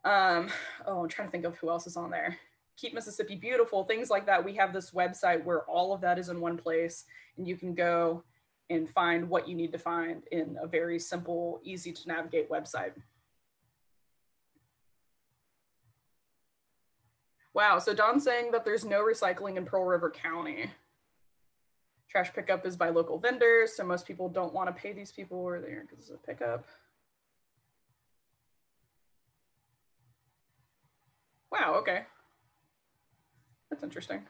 um, oh, I'm trying to think of who else is on there. Keep Mississippi Beautiful, things like that. We have this website where all of that is in one place and you can go and find what you need to find in a very simple, easy to navigate website. Wow, so Don's saying that there's no recycling in Pearl River County. Trash pickup is by local vendors, so most people don't want to pay these people or they're because it's a pickup. Wow, okay. That's interesting.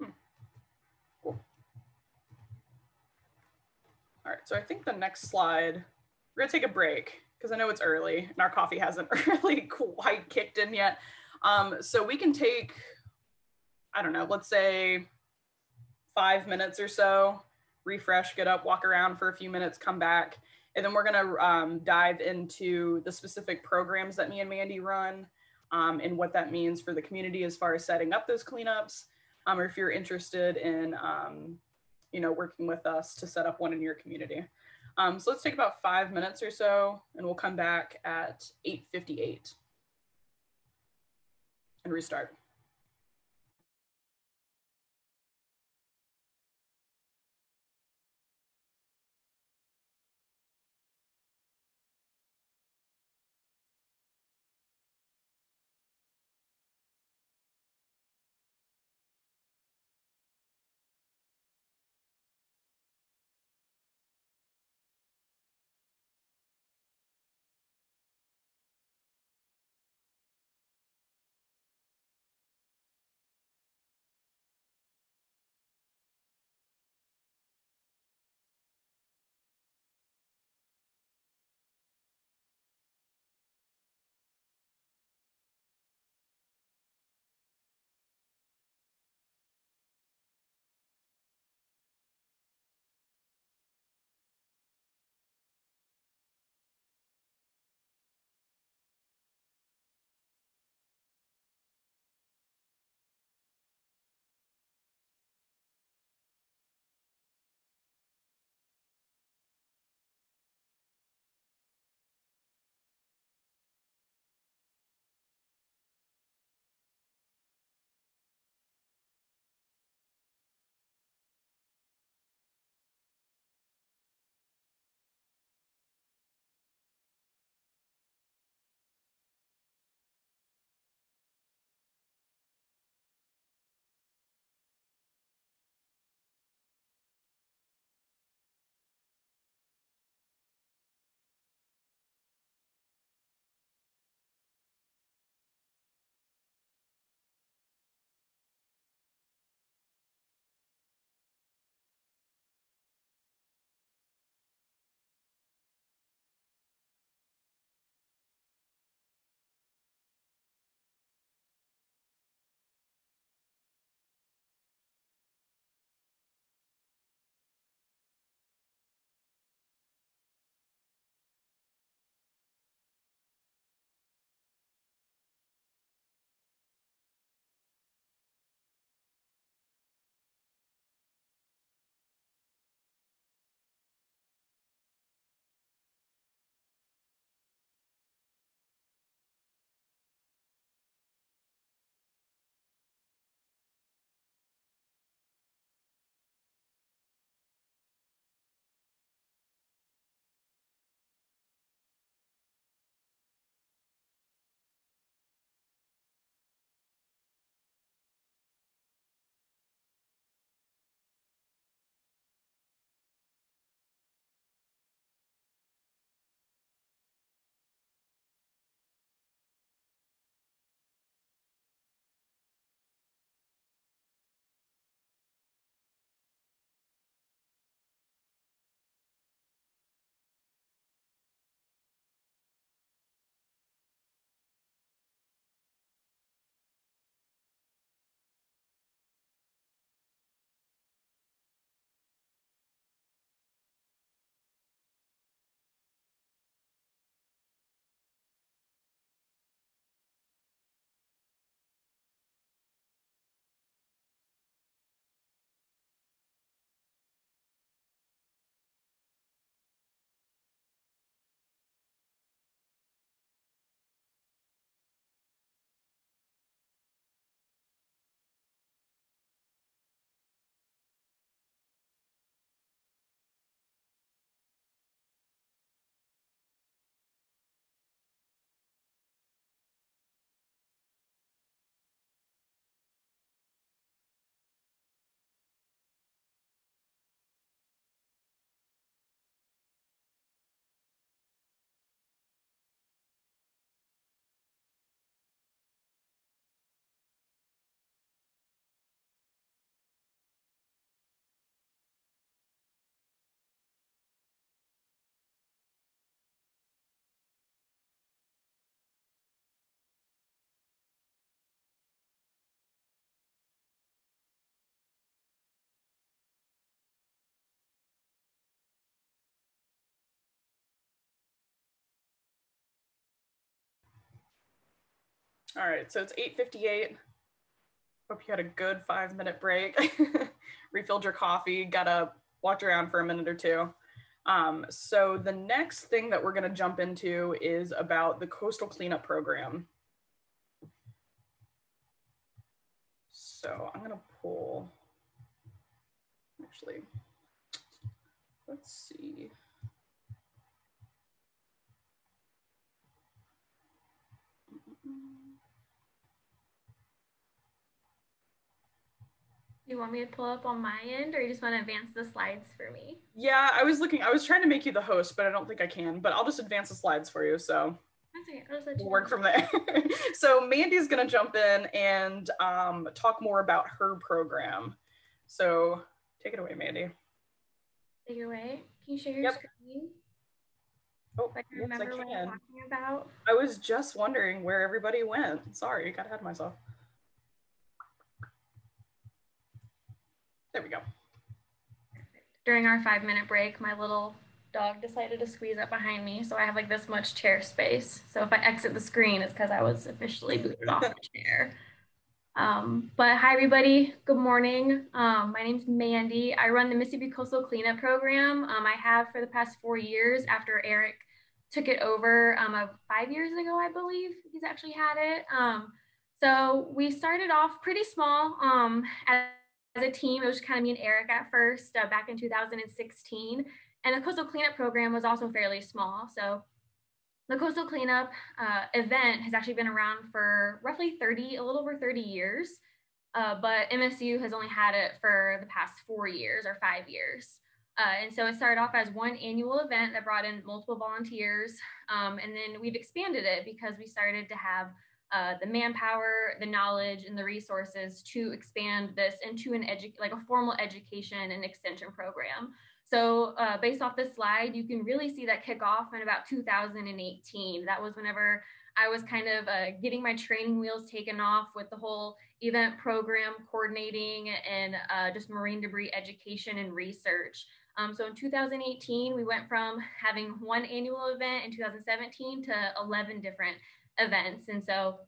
Hmm. All right, so I think the next slide, we're gonna take a break because I know it's early and our coffee hasn't really quite kicked in yet. Um, so we can take, I don't know, let's say five minutes or so, refresh, get up, walk around for a few minutes, come back, and then we're going to um, dive into the specific programs that me and Mandy run um, and what that means for the community as far as setting up those cleanups. Um, or if you're interested in, um, you know, working with us to set up one in your community. Um, so let's take about five minutes or so and we'll come back at 8.58 and restart. All right, so it's 8.58. Hope you had a good five minute break. Refilled your coffee, got up, walked around for a minute or two. Um, so the next thing that we're gonna jump into is about the coastal cleanup program. So I'm gonna pull, actually, let's see. You want me to pull up on my end or you just want to advance the slides for me? Yeah, I was looking, I was trying to make you the host, but I don't think I can, but I'll just advance the slides for you. So okay. I'll we'll work from there. so Mandy's going to jump in and um, talk more about her program. So take it away, Mandy. Take it away. Can you share your Yep. screen? Oh, I can yes, I remember what I'm can. talking about. I was just wondering where everybody went. Sorry, got ahead of myself. There we go. During our five minute break, my little dog decided to squeeze up behind me. So I have like this much chair space. So if I exit the screen, it's because I was officially booted off the chair. Um, but hi, everybody. Good morning. Um, my name's Mandy. I run the Mississippi Coastal Cleanup Program. Um, I have for the past four years after Eric took it over um, uh, five years ago, I believe he's actually had it. Um, so we started off pretty small um, as, a team. It was kind of me and Eric at first uh, back in 2016. And the Coastal Cleanup Program was also fairly small. So the Coastal Cleanup uh, event has actually been around for roughly 30, a little over 30 years. Uh, but MSU has only had it for the past four years or five years. Uh, and so it started off as one annual event that brought in multiple volunteers. Um, and then we've expanded it because we started to have uh, the manpower, the knowledge, and the resources to expand this into an edu- like a formal education and extension program. So uh, based off this slide, you can really see that kick off in about 2018. That was whenever I was kind of uh, getting my training wheels taken off with the whole event program coordinating and uh, just marine debris education and research. Um, so in 2018, we went from having one annual event in 2017 to 11 different events. And so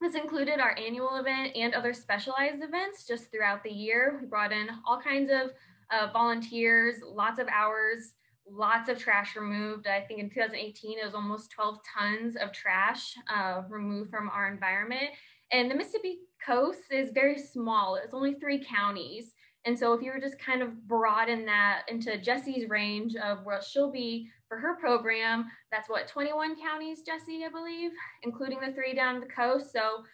this included our annual event and other specialized events just throughout the year. We brought in all kinds of uh, volunteers, lots of hours, lots of trash removed. I think in 2018, it was almost 12 tons of trash uh, removed from our environment. And the Mississippi coast is very small. It's only three counties. And so if you were just kind of broaden that into Jesse's range of where she'll be for her program, that's what 21 counties, Jesse, I believe, including the three down the coast. So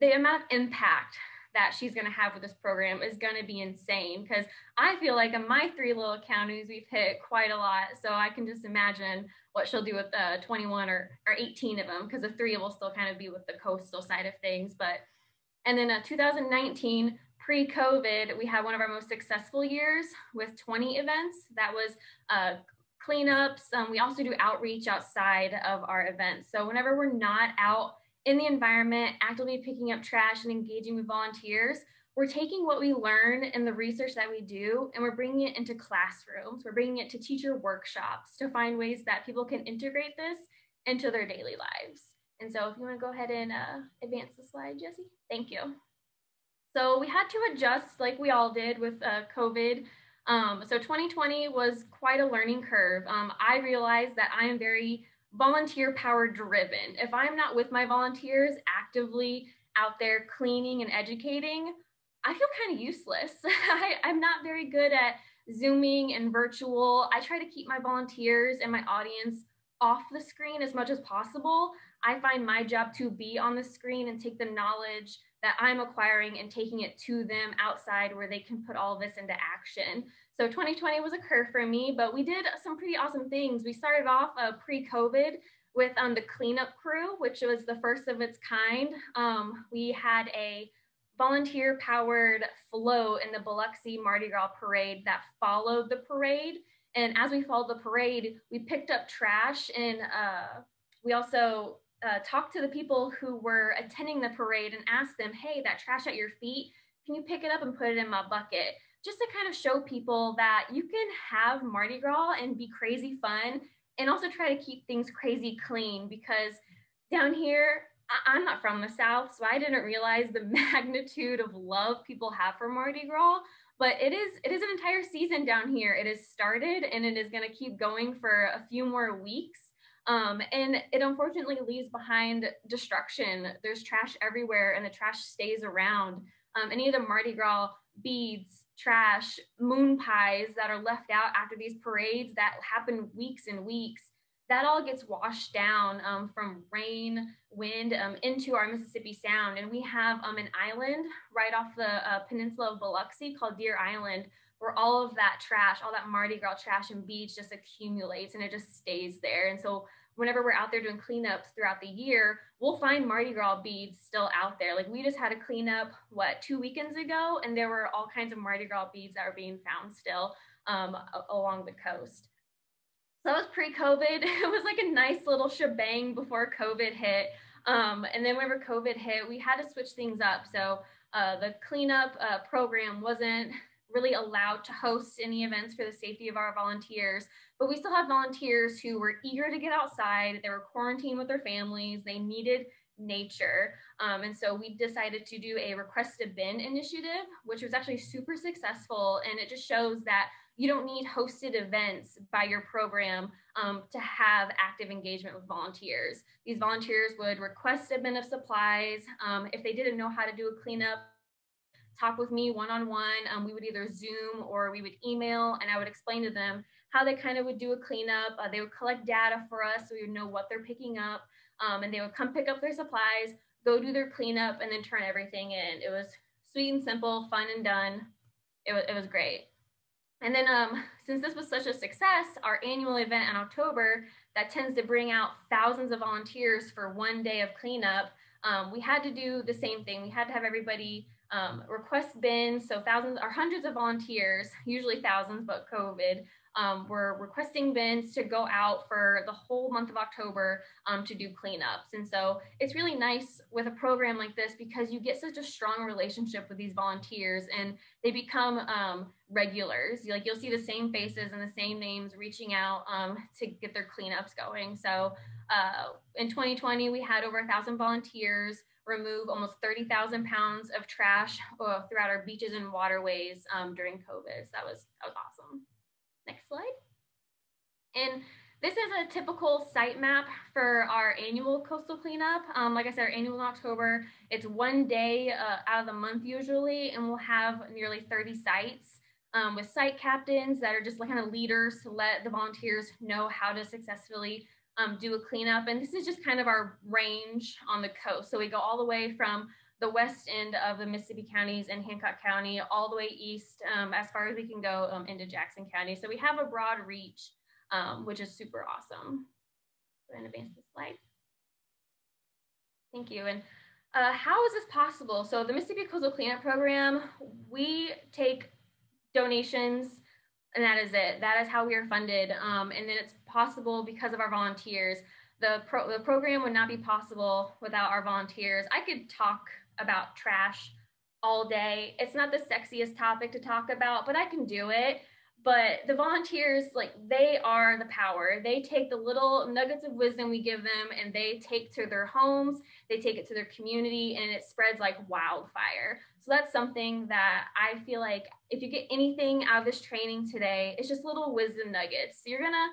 the amount of impact that she's going to have with this program is going to be insane because I feel like in my three little counties, we've hit quite a lot. So I can just imagine what she'll do with uh, 21 or, or 18 of them because the three will still kind of be with the coastal side of things. But, and then uh, 2019, pre COVID, we had one of our most successful years with 20 events. That was uh, cleanups. Um, we also do outreach outside of our events. So whenever we're not out in the environment, actively picking up trash and engaging with volunteers, we're taking what we learn and the research that we do and we're bringing it into classrooms. We're bringing it to teacher workshops to find ways that people can integrate this into their daily lives. And so if you want to go ahead and uh, advance the slide, Jesse, thank you. So we had to adjust like we all did with uh, COVID. Um, so 2020 was quite a learning curve. Um, I realized that I am very volunteer power driven. If I'm not with my volunteers actively out there cleaning and educating, I feel kind of useless. I, I'm not very good at Zooming and virtual. I try to keep my volunteers and my audience off the screen as much as possible. I find my job to be on the screen and take the knowledge that I'm acquiring and taking it to them outside where they can put all of this into action. So 2020 was a curve for me, but we did some pretty awesome things. We started off uh, pre-COVID with um, the cleanup crew, which was the first of its kind. Um, we had a volunteer powered float in the Biloxi Mardi Gras parade that followed the parade. And as we followed the parade, we picked up trash and uh, we also uh, talked to the people who were attending the parade and asked them, hey, that trash at your feet, can you pick it up and put it in my bucket? Just to kind of show people that you can have Mardi Gras and be crazy fun and also try to keep things crazy clean because down here, I- I'm not from the South, so I didn't realize the magnitude of love people have for Mardi Gras. But it is it is an entire season down here. It has started and it is going to keep going for a few more weeks. Um, and it unfortunately leaves behind destruction. There's trash everywhere, and the trash stays around. Um, any of the Mardi Gras beads, trash, moon pies that are left out after these parades that happen weeks and weeks that all gets washed down um, from rain, wind um, into our Mississippi Sound. And we have um, an island right off the uh, peninsula of Biloxi called Deer Island, where all of that trash, all that Mardi Gras trash and beach just accumulates and it just stays there. And so whenever we're out there doing cleanups throughout the year, we'll find Mardi Gras beads still out there. Like we just had a cleanup, what, two weekends ago, and there were all kinds of Mardi Gras beads that were being found still um, along the coast. So that was pre-COVID. It was like a nice little shebang before COVID hit. Um, and then whenever COVID hit, we had to switch things up. So uh, the cleanup uh, program wasn't really allowed to host any events for the safety of our volunteers, but we still had volunteers who were eager to get outside. They were quarantined with their families. They needed nature. Um, and so we decided to do a request a bin initiative, which was actually super successful. And it just shows that you don't need hosted events by your program um, to have active engagement with volunteers. These volunteers would request a bin of supplies. Um, if they didn't know how to do a cleanup, talk with me one-on-one. Um, we would either Zoom or we would email and I would explain to them how they kind of would do a cleanup. Uh, they would collect data for us so we would know what they're picking up. Um, and they would come pick up their supplies, go do their cleanup, and then turn everything in. It was sweet and simple, fun and done. It was, it was great. And then um, since this was such a success, our annual event in October that tends to bring out thousands of volunteers for one day of cleanup, um, we had to do the same thing. We had to have everybody um, request bins. So thousands or hundreds of volunteers, usually thousands, but COVID, um, we're requesting bins to go out for the whole month of October um, to do cleanups. And so it's really nice with a program like this because you get such a strong relationship with these volunteers and they become um, regulars. Like you'll see the same faces and the same names reaching out um, to get their cleanups going. So uh, in 2020, we had over a thousand volunteers remove almost 30,000 pounds of trash uh, throughout our beaches and waterways um, during COVID. So that was, that was awesome. Next slide. And this is a typical site map for our annual coastal cleanup. Um, like I said, our annual in October, it's one day uh, out of the month usually, and we'll have nearly 30 sites um, with site captains that are just kind of leaders to let the volunteers know how to successfully um, do a cleanup. And this is just kind of our range on the coast. So we go all the way from the west end of the Mississippi counties and Hancock County, all the way east um, as far as we can go um, into Jackson County. So we have a broad reach, um, which is super awesome. Go ahead and advance the slide. Thank you. And uh, how is this possible? So the Mississippi Coastal Cleanup Program, we take donations and that is it. That is how we are funded. Um, and then it's possible because of our volunteers. The, pro the program would not be possible without our volunteers. I could talk about trash all day. It's not the sexiest topic to talk about, but I can do it. But the volunteers, like they are the power. They take the little nuggets of wisdom we give them and they take to their homes, they take it to their community, and it spreads like wildfire. So that's something that I feel like if you get anything out of this training today, it's just little wisdom nuggets. You're gonna,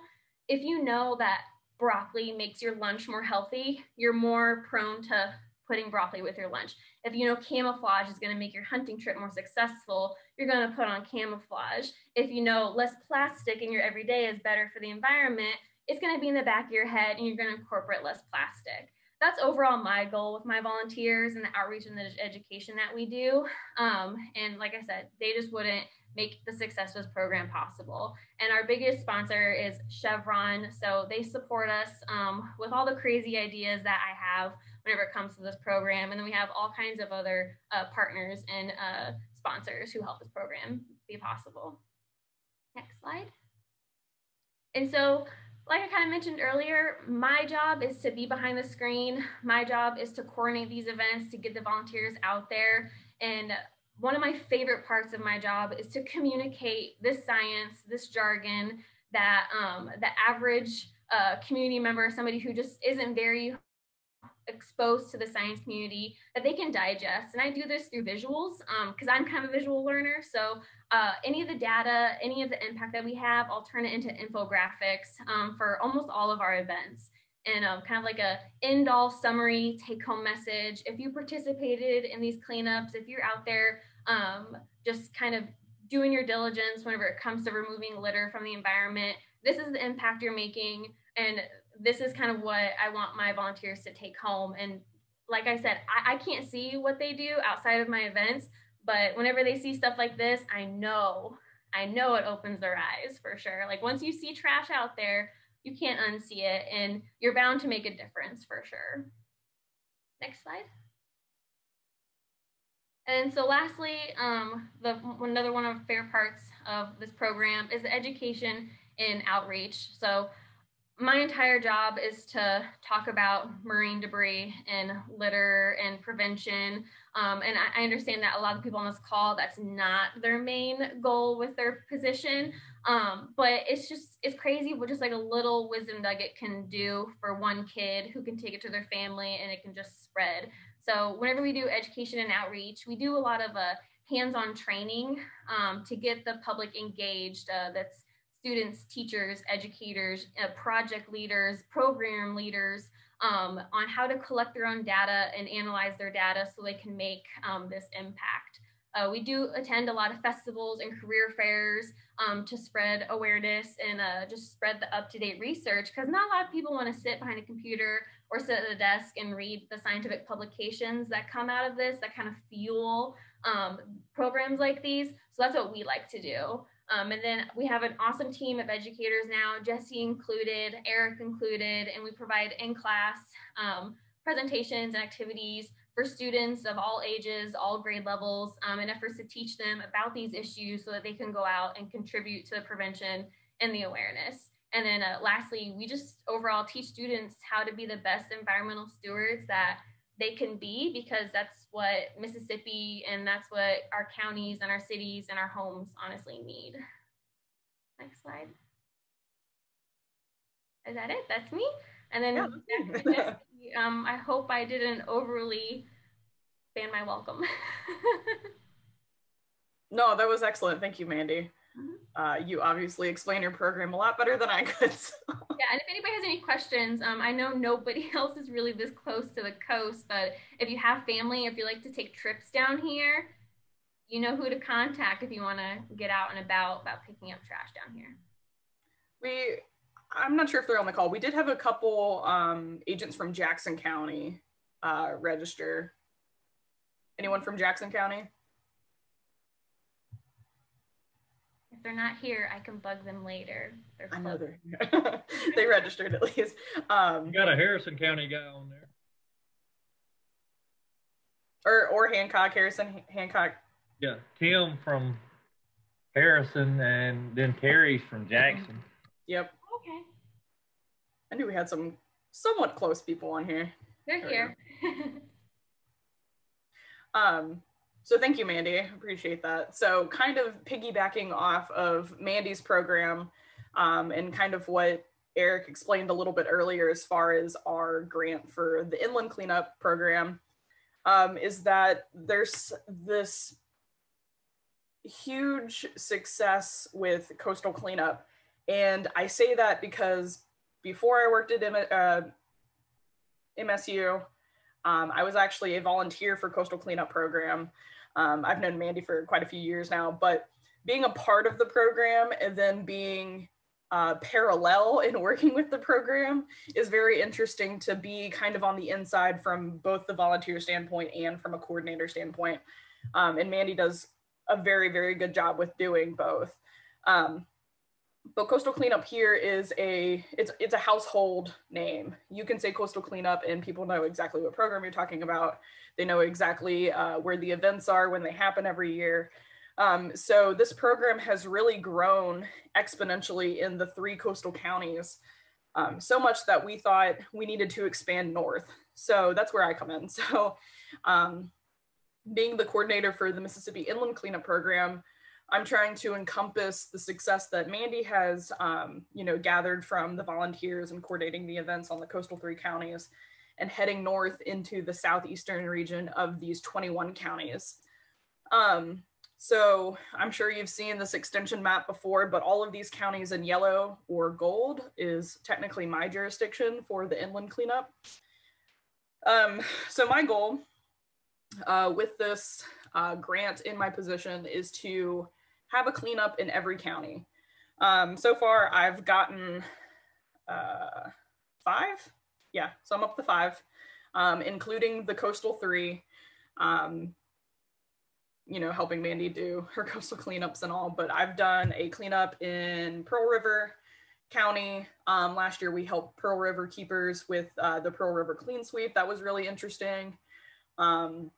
if you know that broccoli makes your lunch more healthy, you're more prone to putting broccoli with your lunch. If you know camouflage is going to make your hunting trip more successful, you're going to put on camouflage. If you know less plastic in your everyday is better for the environment, it's going to be in the back of your head and you're going to incorporate less plastic. That's overall my goal with my volunteers and the outreach and the education that we do. Um, and like I said, they just wouldn't make the success this program possible. And our biggest sponsor is Chevron. So they support us um, with all the crazy ideas that I have whenever it comes to this program. And then we have all kinds of other uh, partners and uh, sponsors who help this program be possible. Next slide. And so, like I kind of mentioned earlier, my job is to be behind the screen. My job is to coordinate these events, to get the volunteers out there. And one of my favorite parts of my job is to communicate this science, this jargon that um, the average uh, community member, somebody who just isn't very exposed to the science community that they can digest. And I do this through visuals because um, I'm kind of a visual learner. So uh, any of the data, any of the impact that we have, I'll turn it into infographics um, for almost all of our events. And um, kind of like a end all summary take home message. If you participated in these cleanups, if you're out there um, just kind of doing your diligence whenever it comes to removing litter from the environment, this is the impact you're making. And this is kind of what I want my volunteers to take home. And like I said, I, I can't see what they do outside of my events, but whenever they see stuff like this, I know, I know it opens their eyes for sure. Like once you see trash out there, you can't unsee it and you're bound to make a difference for sure. Next slide. And so lastly, um, the, another one of the fair parts of this program is the education and outreach. So my entire job is to talk about marine debris and litter and prevention. Um, and I, I, understand that a lot of people on this call, that's not their main goal with their position. Um, but it's just, it's crazy what just like a little wisdom nugget can do for one kid who can take it to their family and it can just spread. So whenever we do education and outreach, we do a lot of uh, hands-on training um, to get the public engaged. Uh, that's students, teachers, educators, uh, project leaders, program leaders um, on how to collect their own data and analyze their data so they can make um, this impact. Uh, we do attend a lot of festivals and career fairs um, to spread awareness and uh, just spread the up-to-date research because not a lot of people want to sit behind a computer or sit at a desk and read the scientific publications that come out of this that kind of fuel um, programs like these. So that's what we like to do. Um, and then we have an awesome team of educators now, Jesse included, Eric included, and we provide in-class um, presentations and activities for students of all ages, all grade levels, um, in efforts to teach them about these issues so that they can go out and contribute to the prevention and the awareness. And then uh, lastly, we just overall teach students how to be the best environmental stewards that they can be because that's what Mississippi and that's what our counties and our cities and our homes honestly need. Next slide. Is that it? That's me. And then yeah. um, I hope I didn't overly ban my welcome. no, that was excellent. Thank you, Mandy. Mm-hmm. Uh, you obviously explain your program a lot better than I could. So. Yeah, and if anybody has any questions, um, I know nobody else is really this close to the coast, but if you have family, if you like to take trips down here, you know who to contact if you want to get out and about about picking up trash down here. We, I'm not sure if they're on the call. We did have a couple um, agents from Jackson County uh, register. Anyone from Jackson County? If they're not here, I can bug them later. They're I know they're they registered at least. Um, you got a Harrison County guy on there. Or or Hancock, Harrison, Hancock. Yeah, Tim from Harrison, and then Terry's from Jackson. Yep. Okay. I knew we had some somewhat close people on here. They're here. um, so thank you, Mandy. Appreciate that. So kind of piggybacking off of Mandy's program um, and kind of what Eric explained a little bit earlier as far as our grant for the inland cleanup program um, is that there's this huge success with coastal cleanup. And I say that because before I worked at M uh, MSU, um, I was actually a volunteer for coastal cleanup program um, I've known Mandy for quite a few years now, but being a part of the program and then being uh, parallel in working with the program is very interesting to be kind of on the inside from both the volunteer standpoint and from a coordinator standpoint. Um, and Mandy does a very, very good job with doing both. Um, but coastal cleanup here is a it's it's a household name. You can say coastal cleanup and people know exactly what program you're talking about. They know exactly uh, where the events are when they happen every year. Um, so this program has really grown exponentially in the three coastal counties um, so much that we thought we needed to expand north. So that's where i come in. So um, being the coordinator for the mississippi inland cleanup program I'm trying to encompass the success that Mandy has, um, you know, gathered from the volunteers and coordinating the events on the coastal three counties, and heading north into the southeastern region of these 21 counties. Um, so I'm sure you've seen this extension map before, but all of these counties in yellow or gold is technically my jurisdiction for the inland cleanup. Um, so my goal uh, with this uh, grant in my position is to have a cleanup in every county. Um, so far, I've gotten uh, five. Yeah, so I'm up to five, um, including the coastal three. Um, you know, helping Mandy do her coastal cleanups and all. But I've done a cleanup in Pearl River County. Um, last year, we helped Pearl River keepers with uh, the Pearl River Clean Sweep. That was really interesting um,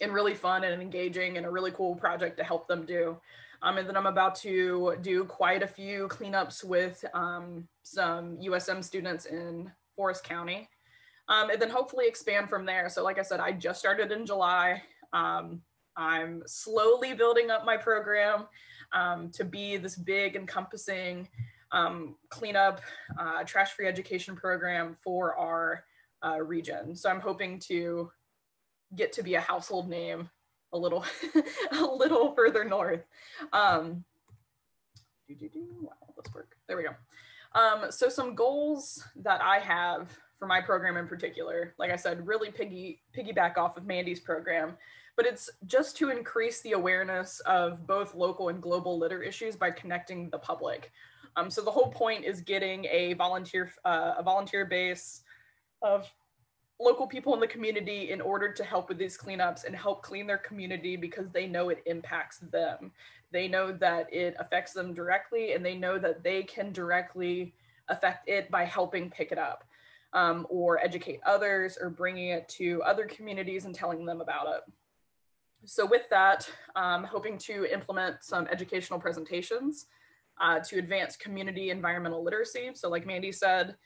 and really fun and engaging and a really cool project to help them do. Um, and then I'm about to do quite a few cleanups with um, some USM students in Forrest County. Um, and then hopefully expand from there. So like I said, I just started in July. Um, I'm slowly building up my program um, to be this big encompassing um, cleanup uh, trash free education program for our uh, region. So I'm hoping to get to be a household name a little a little further north. Um, do, do, do. Wow, this work. There we go. Um, so some goals that I have for my program in particular, like I said, really piggy piggyback off of Mandy's program, but it's just to increase the awareness of both local and global litter issues by connecting the public. Um, so the whole point is getting a volunteer uh, a volunteer base of local people in the community in order to help with these cleanups and help clean their community because they know it impacts them. They know that it affects them directly and they know that they can directly affect it by helping pick it up um, or educate others or bringing it to other communities and telling them about it. So with that, I'm hoping to implement some educational presentations uh, to advance community environmental literacy. So like Mandy said,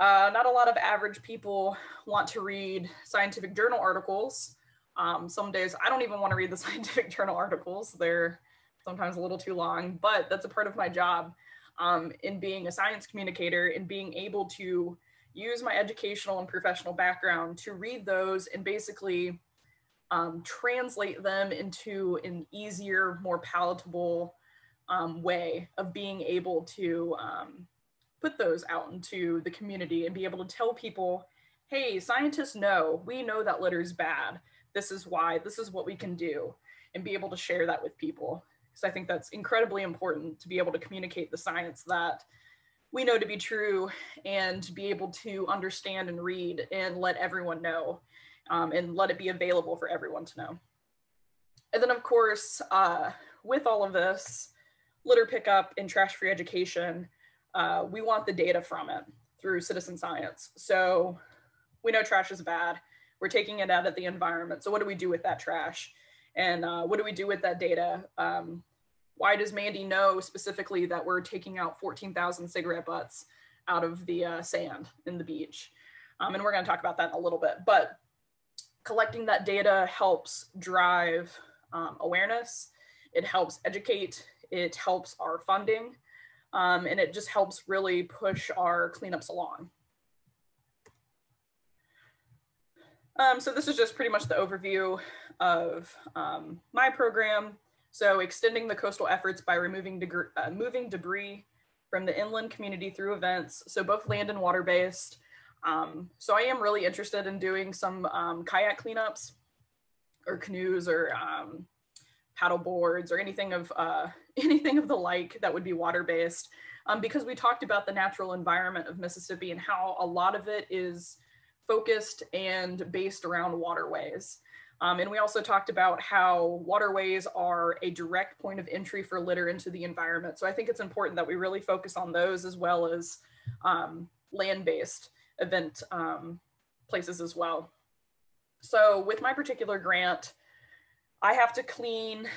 uh, not a lot of average people want to read scientific journal articles. Um, some days I don't even want to read the scientific journal articles. They're sometimes a little too long, but that's a part of my job um, in being a science communicator and being able to use my educational and professional background to read those and basically um, translate them into an easier, more palatable um, way of being able to um, put those out into the community and be able to tell people, hey, scientists know, we know that litter is bad. This is why, this is what we can do, and be able to share that with people. Because I think that's incredibly important to be able to communicate the science that we know to be true and be able to understand and read and let everyone know um, and let it be available for everyone to know. And then, of course, uh, with all of this, litter pickup and trash free education, uh, we want the data from it through citizen science. So we know trash is bad. We're taking it out of the environment. So what do we do with that trash? And uh, what do we do with that data? Um, why does Mandy know specifically that we're taking out 14,000 cigarette butts out of the uh, sand in the beach? Um, and we're going to talk about that in a little bit. But collecting that data helps drive um, awareness. It helps educate. It helps our funding um, and it just helps really push our cleanups along. Um, so this is just pretty much the overview of um, my program. So extending the coastal efforts by removing uh, moving debris from the inland community through events. So both land and water based. Um, so I am really interested in doing some um, kayak cleanups or canoes or um, paddle boards or anything of uh, anything of the like that would be water based um, because we talked about the natural environment of Mississippi and how a lot of it is focused and based around waterways. Um, and we also talked about how waterways are a direct point of entry for litter into the environment. So I think it's important that we really focus on those as well as um, land-based event um, places as well. So with my particular grant, I have to clean,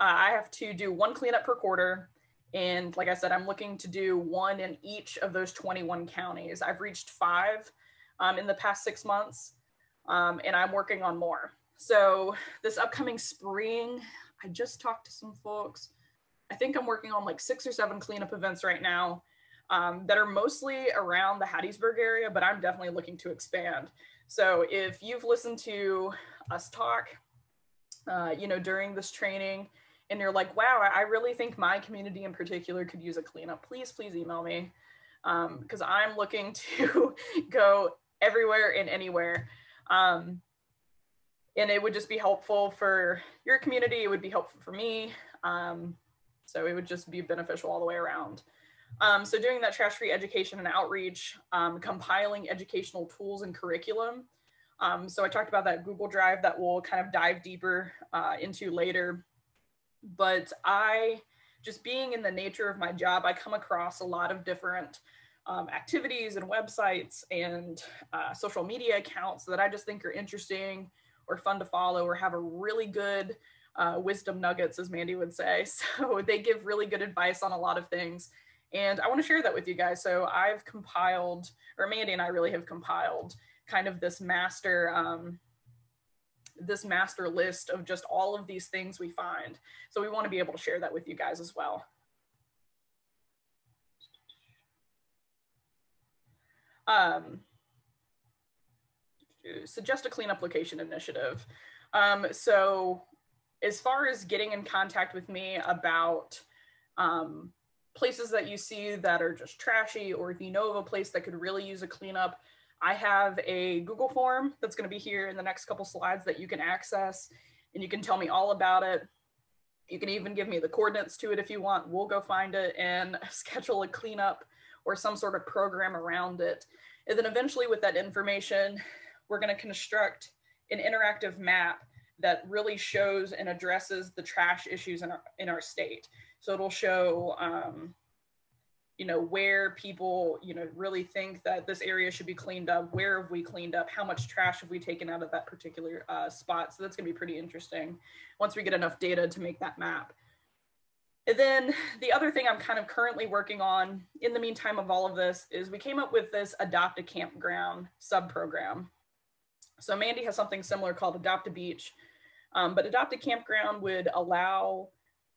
uh, I have to do one cleanup per quarter. And like I said, I'm looking to do one in each of those 21 counties. I've reached five um, in the past six months, um, and I'm working on more. So this upcoming spring, I just talked to some folks. I think I'm working on like six or seven cleanup events right now. um, that are mostly around the Hattiesburg area, but I'm definitely looking to expand. So if you've listened to us talk, uh, you know, during this training, and you're like, wow, I really think my community in particular could use a cleanup, please, please email me. Because um, I'm looking to go everywhere and anywhere. Um, and it would just be helpful for your community. It would be helpful for me. Um, so it would just be beneficial all the way around. Um, so doing that trash free education and outreach, um, compiling educational tools and curriculum. Um, so I talked about that Google Drive that we'll kind of dive deeper uh, into later. But I, just being in the nature of my job, I come across a lot of different um, activities and websites and uh, social media accounts that I just think are interesting or fun to follow or have a really good uh, wisdom nuggets, as Mandy would say. So they give really good advice on a lot of things. And I want to share that with you guys. So I've compiled, or Mandy and I really have compiled kind of this master, um, this master list of just all of these things we find. So we want to be able to share that with you guys as well. Um, suggest a cleanup location initiative. Um, so as far as getting in contact with me about um, places that you see that are just trashy, or if you know of a place that could really use a cleanup, I have a Google form that's going to be here in the next couple slides that you can access and you can tell me all about it. You can even give me the coordinates to it if you want. We'll go find it and schedule a cleanup or some sort of program around it. And then eventually with that information, we're going to construct an interactive map that really shows and addresses the trash issues in our, in our state. So it'll show, um, you know, where people, you know, really think that this area should be cleaned up. Where have we cleaned up? How much trash have we taken out of that particular uh, spot? So that's going to be pretty interesting once we get enough data to make that map. And then the other thing I'm kind of currently working on in the meantime of all of this is we came up with this Adopt a Campground sub program. So Mandy has something similar called Adopt a Beach, um, but Adopt a Campground would allow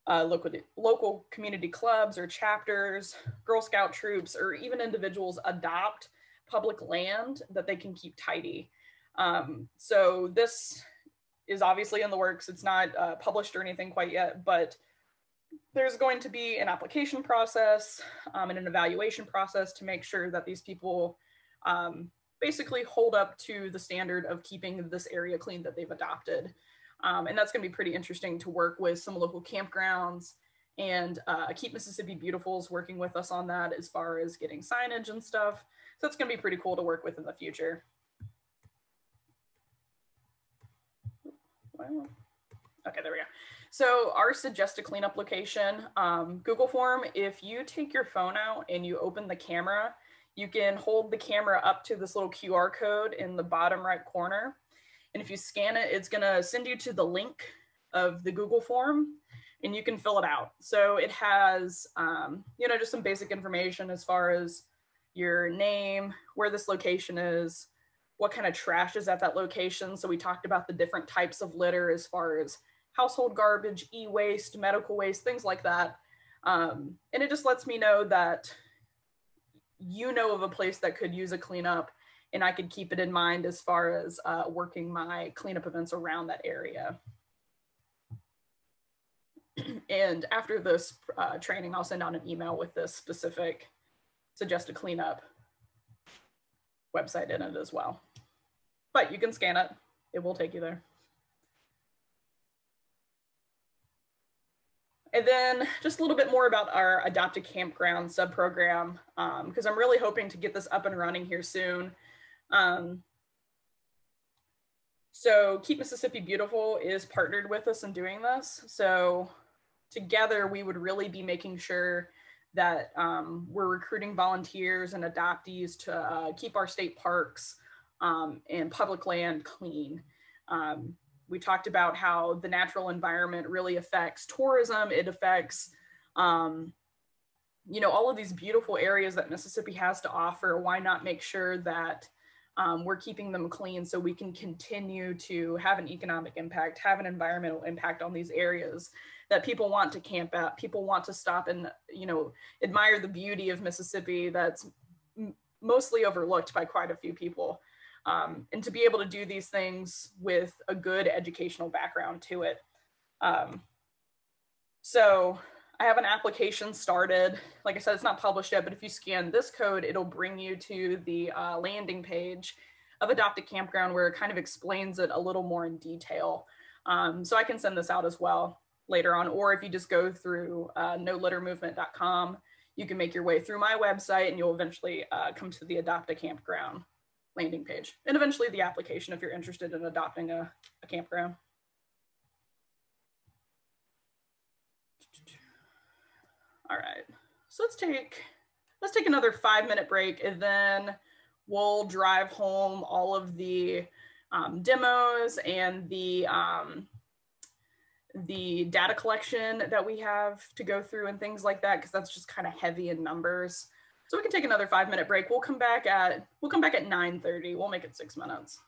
uh, local, local community clubs or chapters, Girl Scout troops, or even individuals adopt public land that they can keep tidy. Um, so this is obviously in the works. It's not uh, published or anything quite yet, but there's going to be an application process um, and an evaluation process to make sure that these people um, basically hold up to the standard of keeping this area clean that they've adopted. Um, and that's going to be pretty interesting to work with some local campgrounds and uh, Keep Mississippi Beautiful is working with us on that as far as getting signage and stuff. So it's going to be pretty cool to work with in the future. Okay, there we go. So our suggest a cleanup location, um, Google form, if you take your phone out and you open the camera, you can hold the camera up to this little QR code in the bottom right corner. And if you scan it, it's gonna send you to the link of the Google form and you can fill it out. So it has, um, you know, just some basic information as far as your name, where this location is, what kind of trash is at that location. So we talked about the different types of litter as far as household garbage, e-waste, medical waste, things like that. Um, and it just lets me know that you know of a place that could use a cleanup and I could keep it in mind as far as uh, working my cleanup events around that area. and after this uh, training, I'll send out an email with this specific suggested cleanup website in it as well. But you can scan it, it will take you there. And then just a little bit more about our Adopt a Campground sub-program, because um, I'm really hoping to get this up and running here soon. Um, so Keep Mississippi Beautiful is partnered with us in doing this. So together we would really be making sure that um, we're recruiting volunteers and adoptees to uh, keep our state parks um, and public land clean. Um, we talked about how the natural environment really affects tourism. It affects, um, you know, all of these beautiful areas that Mississippi has to offer. Why not make sure that um, we're keeping them clean so we can continue to have an economic impact, have an environmental impact on these areas. that people want to camp at. People want to stop and, you know, admire the beauty of Mississippi that's mostly overlooked by quite a few people. Um, and to be able to do these things with a good educational background to it. Um, so I have an application started. Like I said, it's not published yet, but if you scan this code, it'll bring you to the uh, landing page of Adopt a Campground where it kind of explains it a little more in detail. Um, so I can send this out as well later on, or if you just go through uh, nolittermovement.com, you can make your way through my website and you'll eventually uh, come to the Adopt a Campground landing page and eventually the application if you're interested in adopting a, a campground. All right, so let's take let's take another five minute break and then we'll drive home all of the um, demos and the um, the data collection that we have to go through and things like that because that's just kind of heavy in numbers. So we can take another five minute break. We'll come back at we'll come back at 9:30. We'll make it six minutes.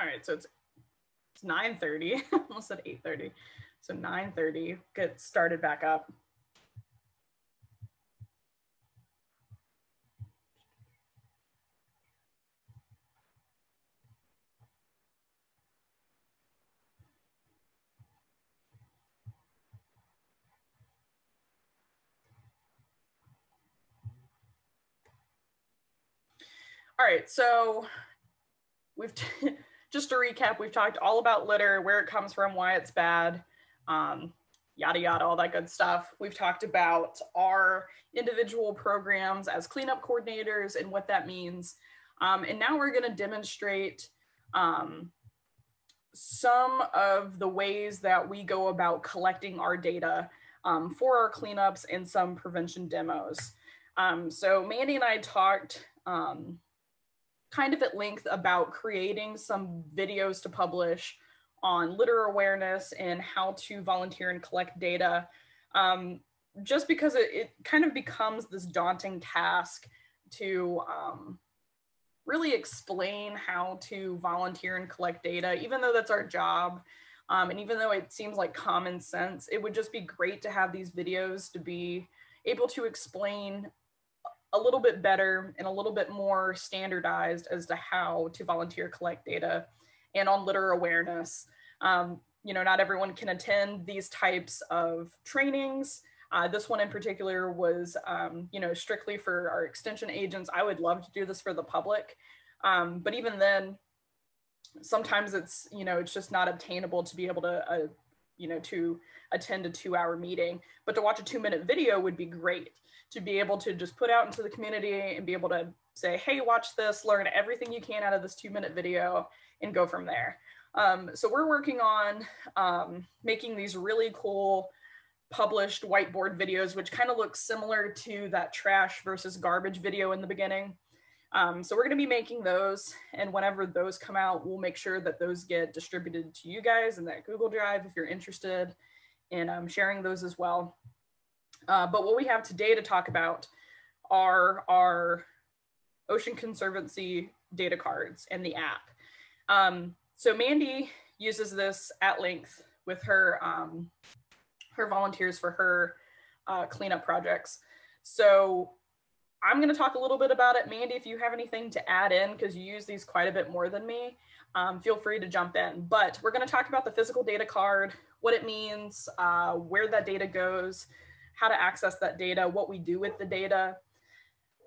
All right, so it's it's 9:30. Almost said 8:30. So 9:30. Get started back up. All right, so we've just to recap, we've talked all about litter, where it comes from, why it's bad, um, yada yada, all that good stuff. We've talked about our individual programs as cleanup coordinators and what that means. Um, and now we're going to demonstrate um, some of the ways that we go about collecting our data um, for our cleanups and some prevention demos. Um, so Mandy and I talked um, kind of at length about creating some videos to publish on litter awareness and how to volunteer and collect data. Um, just because it, it, kind of becomes this daunting task to um, really explain how to volunteer and collect data, even though that's our job. Um, and even though it seems like common sense, it would just be great to have these videos to be able to explain a little bit better and a little bit more standardized as to how to volunteer collect data and on litter awareness. Um, you know, not everyone can attend these types of trainings. Uh, this one in particular was, um, you know, strictly for our extension agents. I would love to do this for the public. Um, but even then, sometimes it's, you know, it's just not obtainable to be able to, uh, you know, to attend a two hour meeting. But to watch a two minute video would be great to be able to just put out into the community and be able to say, hey, watch this, learn everything you can out of this two minute video and go from there. Um, so we're working on um, making these really cool published whiteboard videos, which kind of looks similar to that trash versus garbage video in the beginning. Um, so we're going to be making those, and whenever those come out, we'll make sure that those get distributed to you guys in that Google Drive if you're interested in um, sharing those as well. Uh, but what we have today to talk about are our Ocean Conservancy data cards and the app. Um, so Mandy uses this at length with her um, her volunteers for her uh, cleanup projects. So I'm going to talk a little bit about it. Mandy, if you have anything to add in, because you use these quite a bit more than me, um, feel free to jump in. But we're going to talk about the physical data card, what it means, uh, where that data goes, how to access that data, what we do with the data.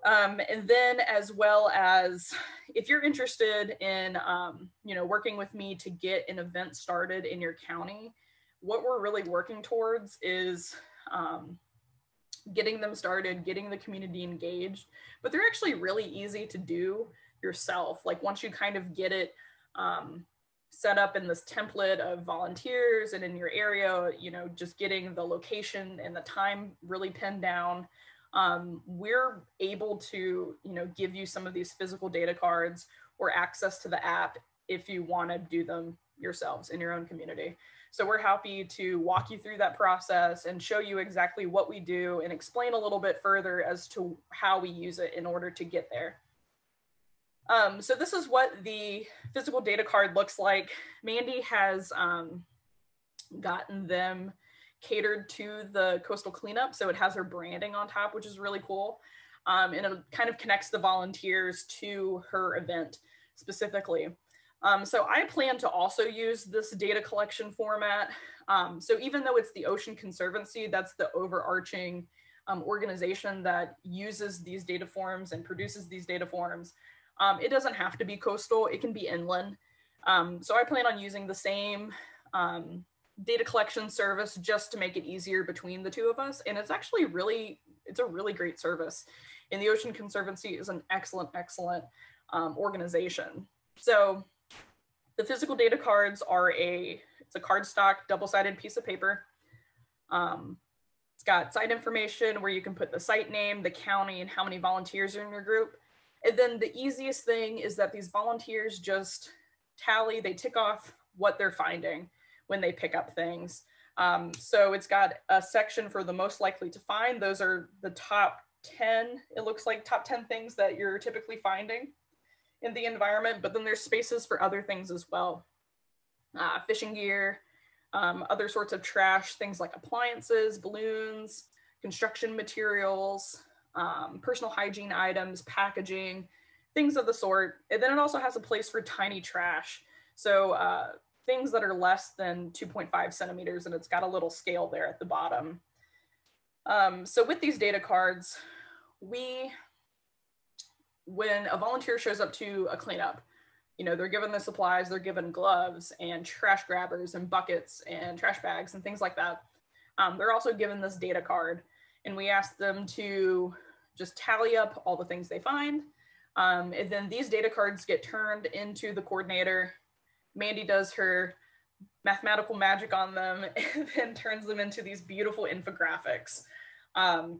Um, and then as well as if you're interested in, um, you know, working with me to get an event started in your county, what we're really working towards is um, getting them started, getting the community engaged, but they're actually really easy to do yourself. Like once you kind of get it um, set up in this template of volunteers and in your area, you know, just getting the location and the time really pinned down. Um, we're able to, you know, give you some of these physical data cards or access to the app if you want to do them yourselves in your own community. So we're happy to walk you through that process and show you exactly what we do and explain a little bit further as to how we use it in order to get there. Um, so this is what the physical data card looks like. Mandy has um, gotten them catered to the coastal cleanup. So it has her branding on top, which is really cool. Um, and it kind of connects the volunteers to her event specifically. Um, so I plan to also use this data collection format. Um, so even though it's the Ocean Conservancy, that's the overarching um, organization that uses these data forms and produces these data forms. Um, it doesn't have to be coastal, it can be inland. Um, so I plan on using the same um, data collection service just to make it easier between the two of us. And it's actually really, it's a really great service. And the Ocean Conservancy is an excellent, excellent um, organization. So the physical data cards are a, it's a cardstock double-sided piece of paper. Um, it's got site information where you can put the site name, the county, and how many volunteers are in your group. And then the easiest thing is that these volunteers just tally, they tick off what they're finding when they pick up things. Um, so it's got a section for the most likely to find. Those are the top 10, it looks like top 10 things that you're typically finding. in the environment, but then there's spaces for other things as well. Uh, fishing gear, um, other sorts of trash, things like appliances, balloons, construction materials, um, personal hygiene items, packaging, things of the sort. And then it also has a place for tiny trash. So uh, things that are less than 2.5 centimeters, and it's got a little scale there at the bottom. Um, so with these data cards, we, when a volunteer shows up to a cleanup, you know, they're given the supplies, they're given gloves and trash grabbers and buckets and trash bags and things like that. Um, they're also given this data card and we ask them to just tally up all the things they find. Um, and then these data cards get turned into the coordinator. Mandy does her mathematical magic on them and then turns them into these beautiful infographics. Um,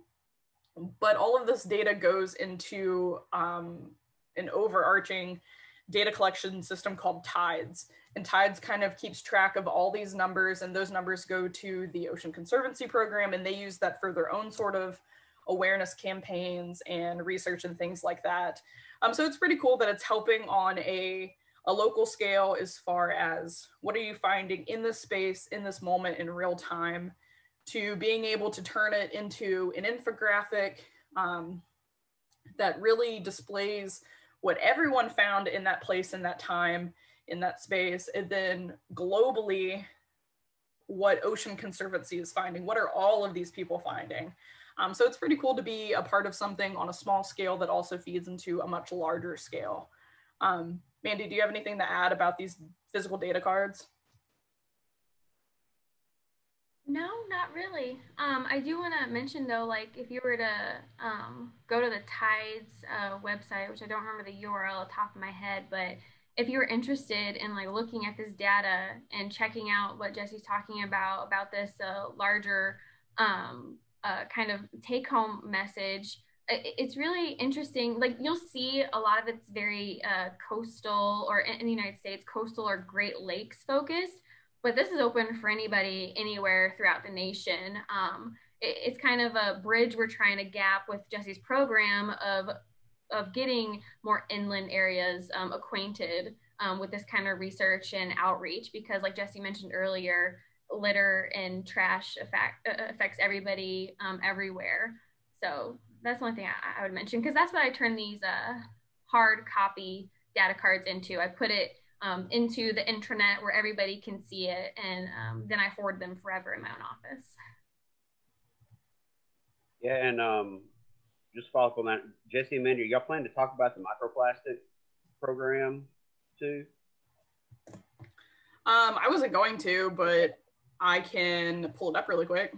but all of this data goes into um, an overarching data collection system called TIDES. And TIDES kind of keeps track of all these numbers, and those numbers go to the Ocean Conservancy Program, and they use that for their own sort of awareness campaigns and research and things like that. Um, so it's pretty cool that it's helping on a, a local scale as far as what are you finding in this space, in this moment, in real time, to being able to turn it into an infographic um, that really displays what everyone found in that place in that time in that space and then globally what ocean conservancy is finding. What are all of these people finding? Um, so it's pretty cool to be a part of something on a small scale that also feeds into a much larger scale. Um, mandy do you have anything to add about these physical data cards no, not really. Um, I do want to mention though, like if you were to um, go to the Tides uh, website, which I don't remember the URL top of my head, but if you're interested in like looking at this data and checking out what Jesse's talking about about this uh, larger um, uh, kind of take home message, it's really interesting. Like you'll see a lot of it's very uh, coastal or in the United States, coastal or Great Lakes focused but this is open for anybody anywhere throughout the nation. Um, it, it's kind of a bridge we're trying to gap with Jesse's program of of getting more inland areas um, acquainted um, with this kind of research and outreach because like jesse mentioned earlier litter and trash affect, uh, affects everybody um, everywhere so that's one thing I, I would mention because that's what i turn these uh, hard copy data cards into i put it um, into the intranet where everybody can see it, and um, then I forward them forever in my own office. Yeah, and um, just follow up on that, Jesse and Mandy, y'all plan to talk about the microplastic program too? Um, I wasn't going to, but I can pull it up really quick.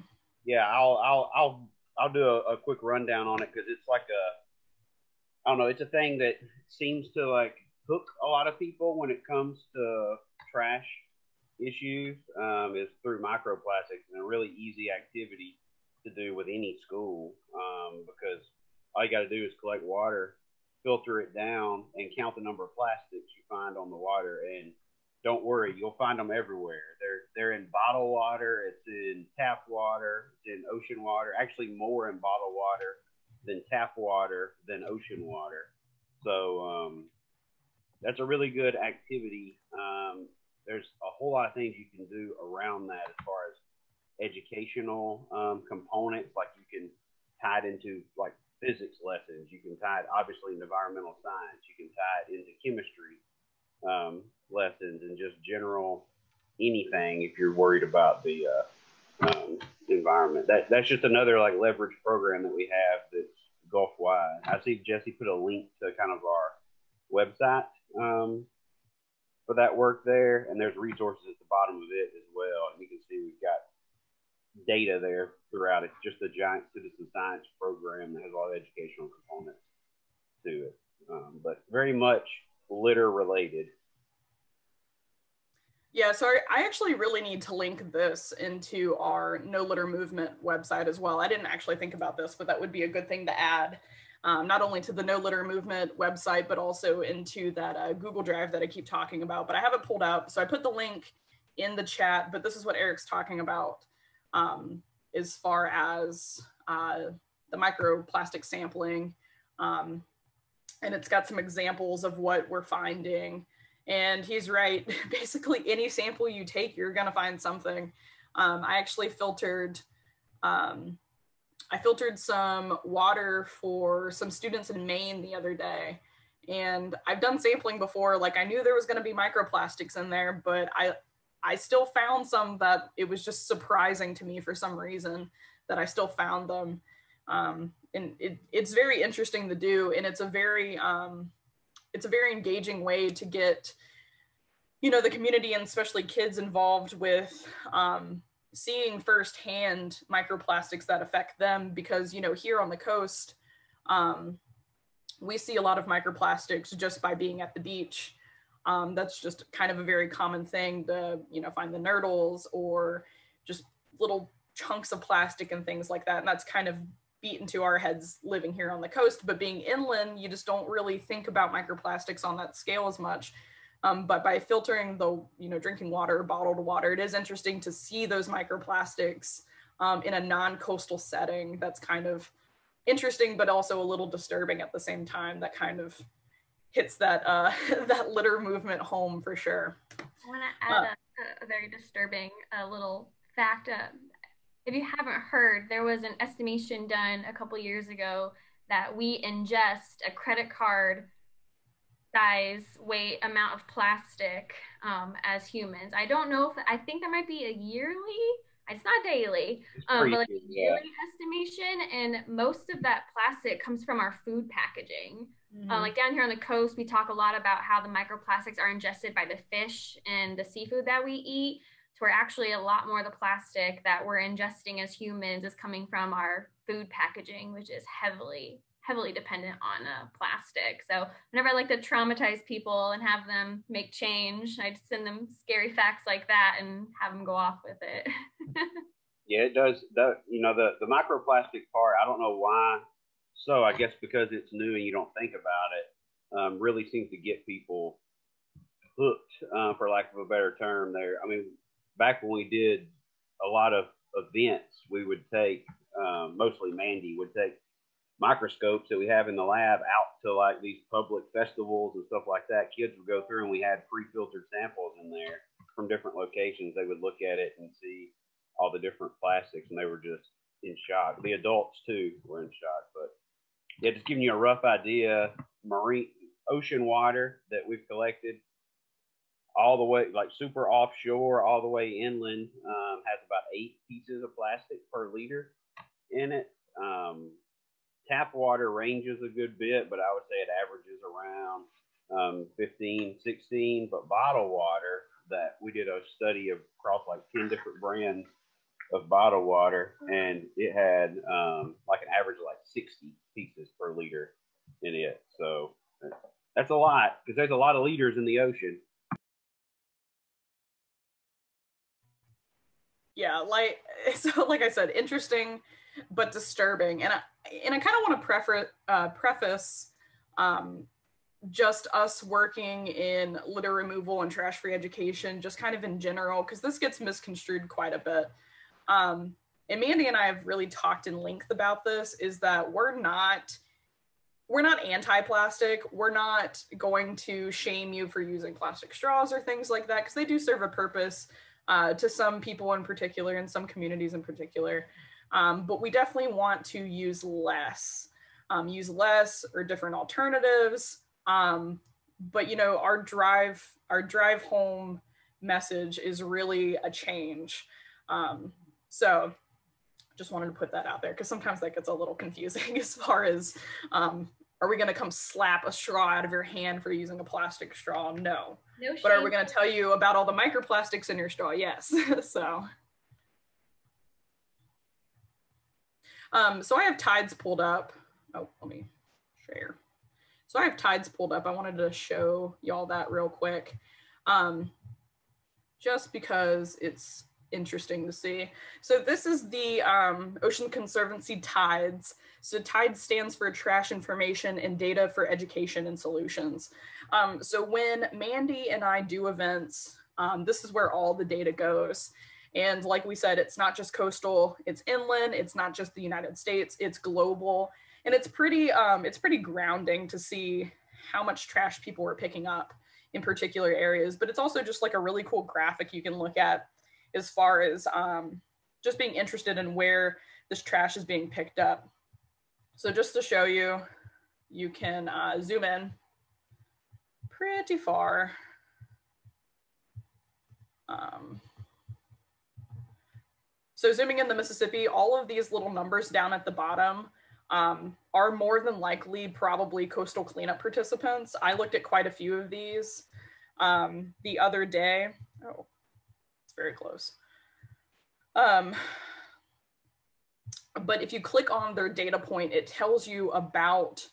Yeah, I'll I'll I'll I'll do a, a quick rundown on it because it's like a I don't know, it's a thing that seems to like hook a lot of people when it comes to trash issues um, is through microplastics and a really easy activity to do with any school um, because all you got to do is collect water, filter it down, and count the number of plastics you find on the water. And don't worry, you'll find them everywhere. They're they're in bottled water, it's in tap water, it's in ocean water. Actually, more in bottled water than tap water than ocean water. So um, that's a really good activity. Um, there's a whole lot of things you can do around that as far as educational um, components, like you can tie it into like physics lessons. You can tie it obviously in environmental science. You can tie it into chemistry um, lessons and just general anything if you're worried about the uh, um, environment. That that's just another like leverage program that we have that's Gulf wide. I see Jesse put a link to kind of our website um, for that work there, and there's resources at the bottom of it as well. And you can see we've got data there throughout. It's just a giant citizen science program that has a lot of educational components to it, um, but very much litter related. Yeah, so I actually really need to link this into our No Litter Movement website as well. I didn't actually think about this, but that would be a good thing to add um, not only to the No Litter Movement website, but also into that uh, Google Drive that I keep talking about. But I have it pulled up. So I put the link in the chat, but this is what Eric's talking about um, as far as uh, the microplastic sampling. Um, and it's got some examples of what we're finding. And he's right. Basically, any sample you take, you're going to find something. Um, I actually filtered. Um, I filtered some water for some students in Maine the other day, and I've done sampling before. Like I knew there was going to be microplastics in there, but I I still found some that it was just surprising to me for some reason that I still found them. Um, and it, it's very interesting to do, and it's a very um, it's a very engaging way to get you know the community and especially kids involved with um, seeing firsthand microplastics that affect them because you know here on the coast um, we see a lot of microplastics just by being at the beach. Um, that's just kind of a very common thing to you know find the nurdles or just little chunks of plastic and things like that. And that's kind of beat into our heads living here on the coast. But being inland you just don't really think about microplastics on that scale as much um, but by filtering the, you know, drinking water, bottled water, it is interesting to see those microplastics um, in a non-coastal setting. That's kind of interesting, but also a little disturbing at the same time. That kind of hits that uh, that litter movement home for sure. I want to add uh, a, a, very disturbing uh, little fact. Uh, if you haven't heard, there was an estimation done a couple years ago that we ingest a credit card size, weight, amount of plastic um, as humans. I don't know if I think that might be a yearly. It's not daily, um, but like a yearly yeah. estimation, and most of that plastic comes from our food packaging. Mm-hmm. Uh, like down here on the coast, we talk a lot about how the microplastics are ingested by the fish and the seafood that we eat. So we're actually a lot more of the plastic that we're ingesting as humans is coming from our food packaging, which is heavily heavily dependent on uh, plastic. So whenever I like to traumatize people and have them make change, I send them scary facts like that and have them go off with it. yeah, it does. That you know the the microplastic part. I don't know why. So I guess because it's new and you don't think about it, um, really seems to get people hooked, uh, for lack of a better term. There. I mean, back when we did a lot of events, we would take um, mostly Mandy would take microscopes that we have in the lab out to like these public festivals and stuff like that. Kids would go through and we had pre-filtered samples in there from different locations. They would look at it and see all the different plastics and they were just in shock. The adults too were in shock. But yeah, just giving you a rough idea, marine ocean water that we've collected all the way like super offshore all the way inland um, has about eight pieces of plastic per liter in it um, tap water ranges a good bit, but I would say it averages around um, 15, 16. But bottled water, that we did a study of across like 10 different brands of bottled water, and it had um, like an average of like 60 pieces per liter in it. So that's a lot because there's a lot of liters in the ocean. Yeah, like so, like I said, interesting but disturbing. And I and I kind of want to uh, preface um, just us working in litter removal and trash free education, just kind of in general, because this gets misconstrued quite a bit. Um, and Mandy and I have really talked in length about this. Is that we're not we're not anti-plastic. We're not going to shame you for using plastic straws or things like that because they do serve a purpose uh, to some people in particular, in some communities in particular. Um, but we definitely want to use less, um, use less or different alternatives. Um, but you know, our drive, our drive home message is really a change. Um, so just wanted to put that out there because sometimes that gets a little confusing as far as um, are we going to come slap a straw out of your hand for using a plastic straw? No. no but are we going to tell you about all the microplastics in your straw? Yes. so. Um, so I have tides pulled up. Oh, let me share. So I have tides pulled up. I wanted to show y'all that real quick. Um, just because it's interesting to see. So this is the um, Ocean Conservancy TIDES. So TIDES stands for Trash Information and Data for Education and Solutions. Um, so when Mandy and I do events, um, this is where all the data goes. And like we said, it's not just coastal, it's inland, it's not just the United States, it's global. and it's pretty um, it's pretty grounding to see how much trash people are picking up in particular areas. But it's also just like a really cool graphic you can look at as far as um, just being interested in where this trash is being picked up. So just to show you, you can uh, zoom in pretty far. Um, so zooming in the Mississippi, all of these little numbers down at the bottom um, are more than likely probably coastal cleanup participants. I looked at quite a few of these um, the other day. Oh, it's very close. Um, but if you click on their data point, it tells you about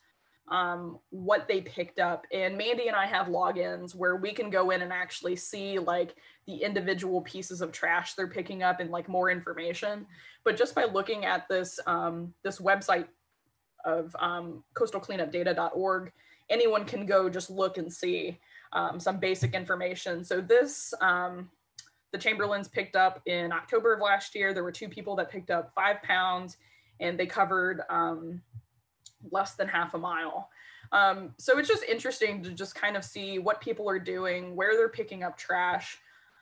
um, what they picked up. And Mandy and I have logins where we can go in and actually see like the individual pieces of trash they're picking up and like more information. But just by looking at this um, this website of um, coastalcleanupdata.org, anyone can go just look and see um, some basic information. So this um, the Chamberlains picked up in October of last year. There were two people that picked up five pounds, and they covered um, less than half a mile. Um, so it's just interesting to just kind of see what people are doing, where they're picking up trash.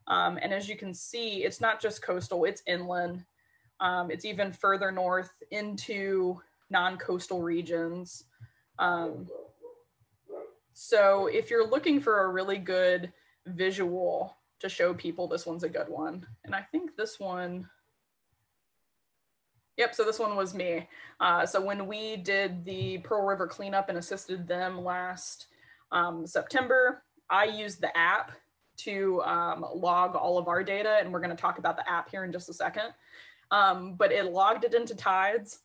Um, and as you can see, it's not just coastal, it's inland. Um, it's even further north into non-coastal regions. Um, so if you're looking for a really good visual to show people, this one's a good one. And I think this one, Yep, so this one was me. Uh, so when we did the Pearl River cleanup and assisted them last um, September, I used the app to um, log all of our data, and we're going to talk about the app here in just a second. Um, but it logged it into tides.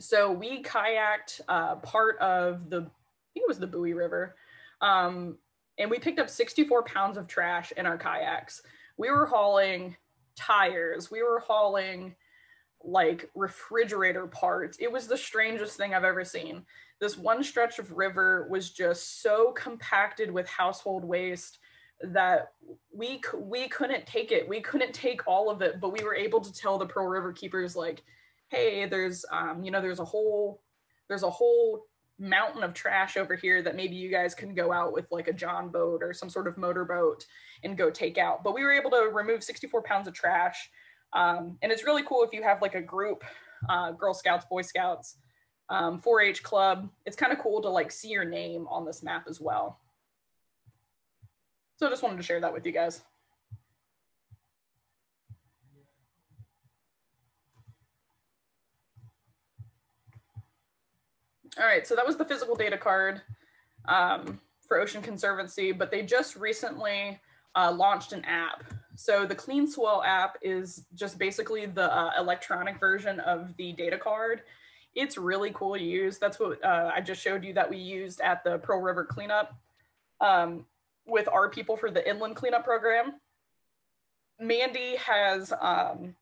So we kayaked uh, part of the, I think it was the Bouie River, um, and we picked up 64 pounds of trash in our kayaks. We were hauling tires, we were hauling like refrigerator parts. It was the strangest thing I've ever seen. This one stretch of river was just so compacted with household waste that we we couldn't take it. We couldn't take all of it, but we were able to tell the Pearl River keepers like, "Hey, there's um, you know, there's a whole there's a whole mountain of trash over here that maybe you guys can go out with like a john boat or some sort of motorboat and go take out." But we were able to remove 64 pounds of trash um, and it's really cool if you have like a group, uh, Girl Scouts, Boy Scouts, um, 4-H club. It's kind of cool to like see your name on this map as well. So I just wanted to share that with you guys. All right, so that was the physical data card um, for Ocean Conservancy, but they just recently uh, launched an app so the Clean Swell app is just basically the uh, electronic version of the data card. It's really cool to use. That's what uh, I just showed you that we used at the Pearl River cleanup um, with our people for the inland cleanup program. Mandy has um,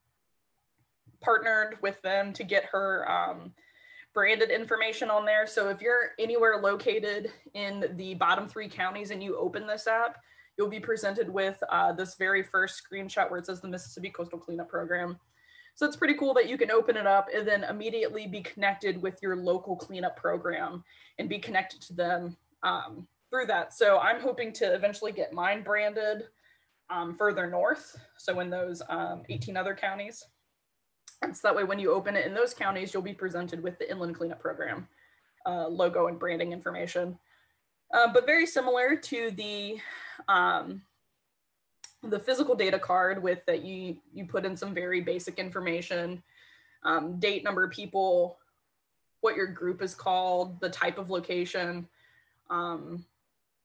partnered with them to get her um, branded information on there. So if you're anywhere located in the bottom three counties and you open this app, you'll be presented with uh, this very first screenshot where it says the Mississippi Coastal Cleanup Program. So it's pretty cool that you can open it up and then immediately be connected with your local cleanup program and be connected to them um, through that. So I'm hoping to eventually get mine branded um, further north. So in those um, 18 other counties. And so that way when you open it in those counties, you'll be presented with the Inland Cleanup Program uh, logo and branding information. Uh, but very similar to the um, the physical data card with that you you put in some very basic information, um, date, number of people, what your group is called, the type of location, um,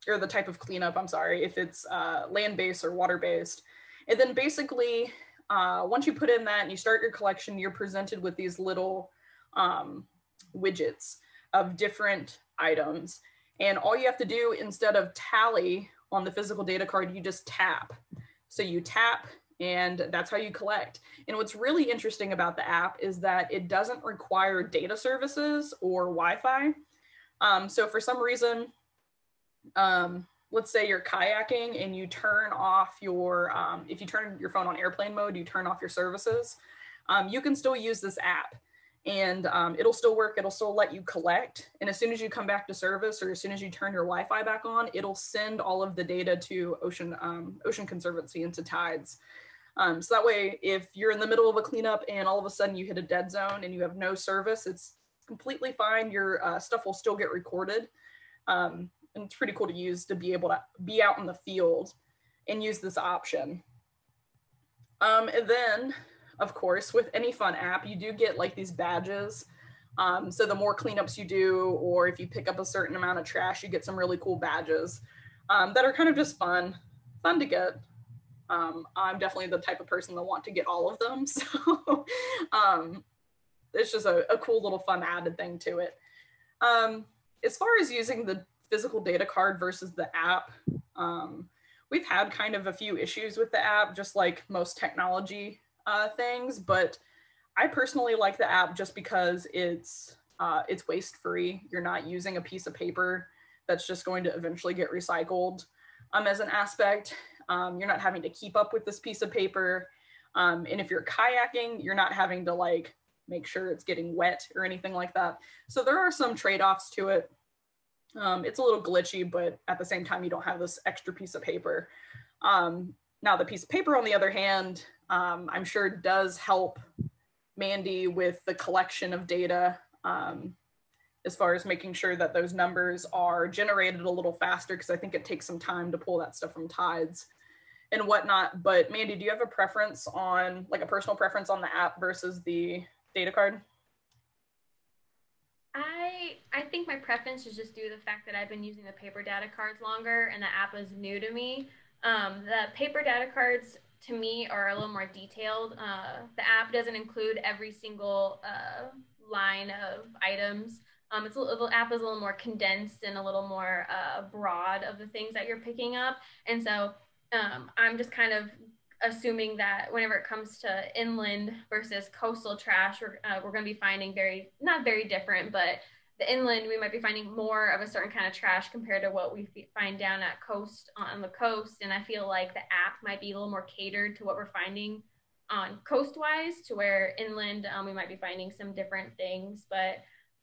or the type of cleanup. I'm sorry, if it's uh, land based or water based, and then basically uh, once you put in that and you start your collection, you're presented with these little um, widgets of different items and all you have to do instead of tally on the physical data card, you just tap. So you tap and that's how you collect. And what's really interesting about the app is that it doesn't require data services or Wi-Fi. Um, so for some reason, um, let's say you're kayaking and you turn off your, um, if you turn your phone on airplane mode, you turn off your services, um, you can still use this app and um, it'll still work. It'll still let you collect. And as soon as you come back to service or as soon as you turn your Wi-Fi back on, it'll send all of the data to Ocean, um, Ocean Conservancy into Tides. Um, so that way, if you're in the middle of a cleanup and all of a sudden you hit a dead zone and you have no service, it's completely fine. Your uh, stuff will still get recorded. Um, and it's pretty cool to use to be able to be out in the field and use this option. Um, and then of course, with any fun app, you do get like these badges. Um, so the more cleanups you do, or if you pick up a certain amount of trash, you get some really cool badges um, that are kind of just fun, fun to get. Um, I'm definitely the type of person that want to get all of them. So um, it's just a, a, cool little fun added thing to it. Um, as far as using the physical data card versus the app, um, we've had kind of a few issues with the app, just like most technology uh, things, but I personally like the app just because it's uh, it's waste free. You're not using a piece of paper that's just going to eventually get recycled. Um, as an aspect, um, you're not having to keep up with this piece of paper. Um, and if you're kayaking, you're not having to like make sure it's getting wet or anything like that. So there are some trade-offs to it. Um, it's a little glitchy, but at the same time, you don't have this extra piece of paper. Um, now, the piece of paper, on the other hand, um, I'm sure it does help Mandy with the collection of data um, as far as making sure that those numbers are generated a little faster because I think it takes some time to pull that stuff from tides and whatnot. But Mandy, do you have a preference on like a personal preference on the app versus the data card? I I think my preference is just due to the fact that I've been using the paper data cards longer and the app is new to me. Um, the paper data cards to me are a little more detailed. Uh, the app doesn't include every single uh, line of items. Um, it's a little, the app is a little more condensed and a little more uh, broad of the things that you're picking up. And so um, I'm just kind of assuming that whenever it comes to inland versus coastal trash, we're, uh, we're going to be finding very, not very different, but the inland, we might be finding more of a certain kind of trash compared to what we find down at coast on the coast. And I feel like the app might be a little more catered to what we're finding on coastwise to where inland um, we might be finding some different things. But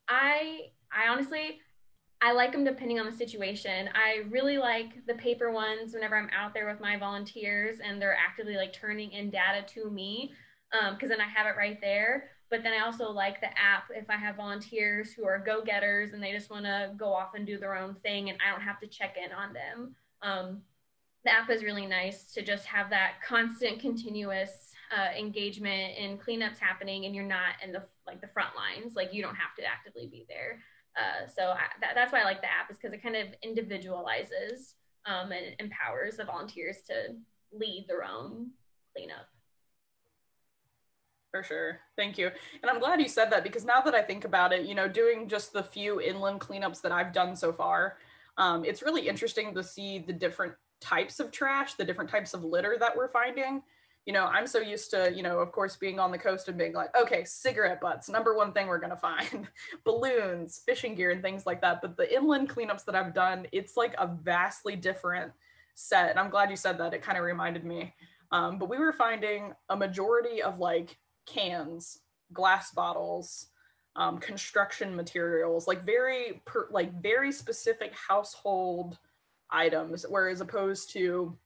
I, I honestly, I like them depending on the situation. I really like the paper ones whenever I'm out there with my volunteers and they're actively like turning in data to me because um, then I have it right there. But then I also like the app if I have volunteers who are go getters and they just want to go off and do their own thing and I don't have to check in on them. Um, the app is really nice to just have that constant, continuous uh, engagement and cleanups happening, and you're not in the like the front lines. Like you don't have to actively be there. Uh, so I, that, that's why I like the app is because it kind of individualizes um, and empowers the volunteers to lead their own cleanup. For sure. Thank you. And I'm glad you said that because now that I think about it, you know, doing just the few inland cleanups that I've done so far, um, it's really interesting to see the different types of trash, the different types of litter that we're finding. You know, I'm so used to, you know, of course, being on the coast and being like, okay, cigarette butts, number one thing we're going to find, balloons, fishing gear, and things like that. But the inland cleanups that I've done, it's like a vastly different set. And I'm glad you said that. It kind of reminded me. Um, but we were finding a majority of like cans, glass bottles, um, construction materials, like very per, like very specific household items. Whereas opposed to,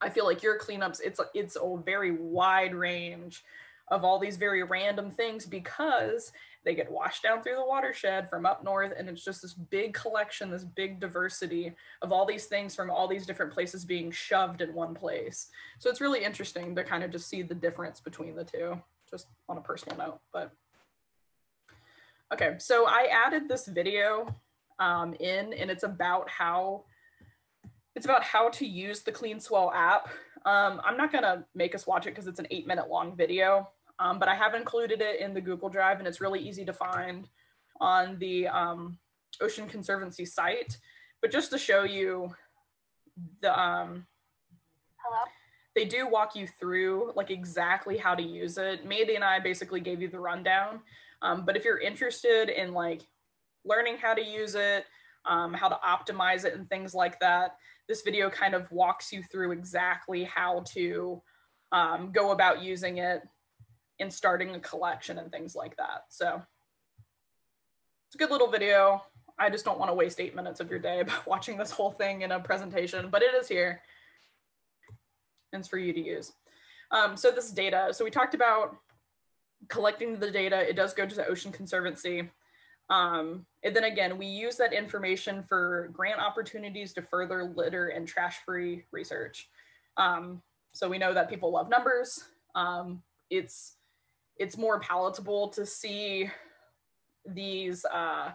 I feel like your cleanups, it's it's a very wide range of all these very random things because they get washed down through the watershed from up north and it's just this big collection this big diversity of all these things from all these different places being shoved in one place. So it's really interesting to kind of just see the difference between the two just on a personal note but. Okay so i added this video um, in and it's about how it's about how to use the CleanSwell app. Um, i'm not going to make us watch it because it's an eight minute long video um, but I have included it in the Google Drive and it's really easy to find on the um, Ocean Conservancy site. But just to show you the, um, Hello? they do walk you through like exactly how to use it. Mandy and I basically gave you the rundown. Um, but if you're interested in like learning how to use it, um, how to optimize it and things like that, this video kind of walks you through exactly how to um, go about using it and starting a collection and things like that. So it's a good little video. I just don't want to waste eight minutes of your day by watching this whole thing in a presentation, but it is here. And it's for you to use. Um, so this data, so we talked about collecting the data. It does go to the Ocean Conservancy. Um, and then again, we use that information for grant opportunities to further litter and trash-free research. Um, so we know that people love numbers. Um, it's it's more palatable to see these uh,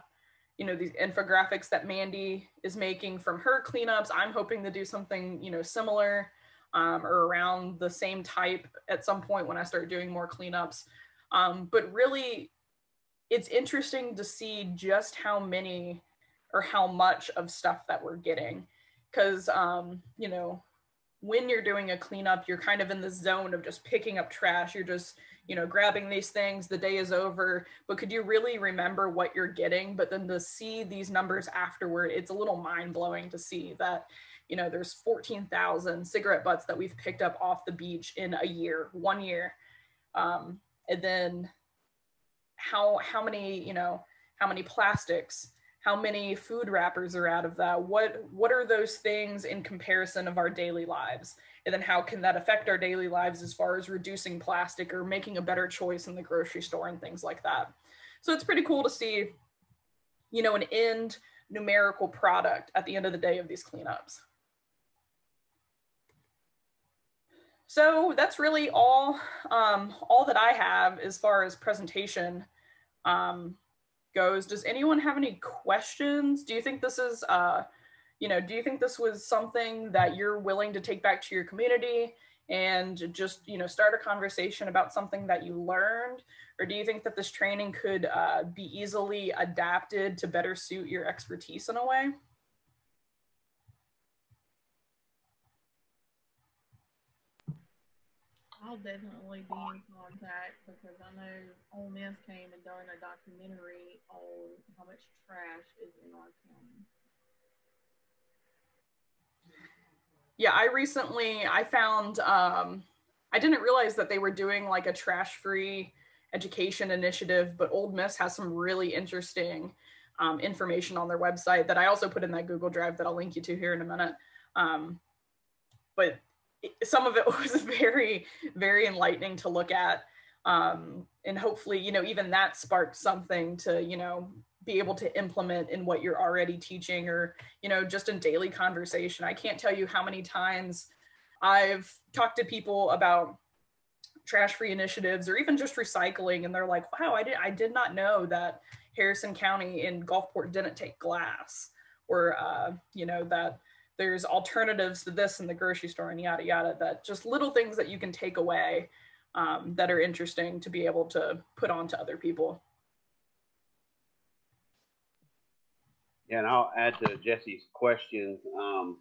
you know these infographics that Mandy is making from her cleanups. I'm hoping to do something you know similar um, or around the same type at some point when I start doing more cleanups. Um, but really, it's interesting to see just how many or how much of stuff that we're getting because um, you know when you're doing a cleanup you're kind of in the zone of just picking up trash. You're just you know grabbing these things. The day is over. But could you really remember what you're getting but then to see these numbers afterward it's a little mind-blowing to see that you know there's 14,000 cigarette butts that we've picked up off the beach in a year one year. Um, and then how how many you know how many plastics how many food wrappers are out of that? What what are those things in comparison of our daily lives? And then how can that affect our daily lives as far as reducing plastic or making a better choice in the grocery store and things like that? So it's pretty cool to see you know an end numerical product at the end of the day of these cleanups. So that's really all um, all that i have as far as presentation. Um, goes. Does anyone have any questions? Do you think this is, uh, you know, do you think this was something that you're willing to take back to your community and just, you know, start a conversation about something that you learned? Or do you think that this training could uh, be easily adapted to better suit your expertise in a way? I'll definitely be in contact because I know Ole Miss came and done a documentary on how much trash is in our county. Yeah, I recently I found um, I didn't realize that they were doing like a trash-free education initiative, but Ole Miss has some really interesting um, information on their website that I also put in that Google Drive that I'll link you to here in a minute. Um, but some of it was very very enlightening to look at. Um, and hopefully you know even that sparked something to you know be able to implement in what you're already teaching or you know just in daily conversation. I can't tell you how many times i've talked to people about trash free initiatives or even just recycling and they're like wow i did i did not know that harrison county in gulfport didn't take glass or uh, you know that there's alternatives to this in the grocery store and yada yada that just little things that you can take away um, that are interesting to be able to put on to other people. Yeah and i'll add to jesse's question um,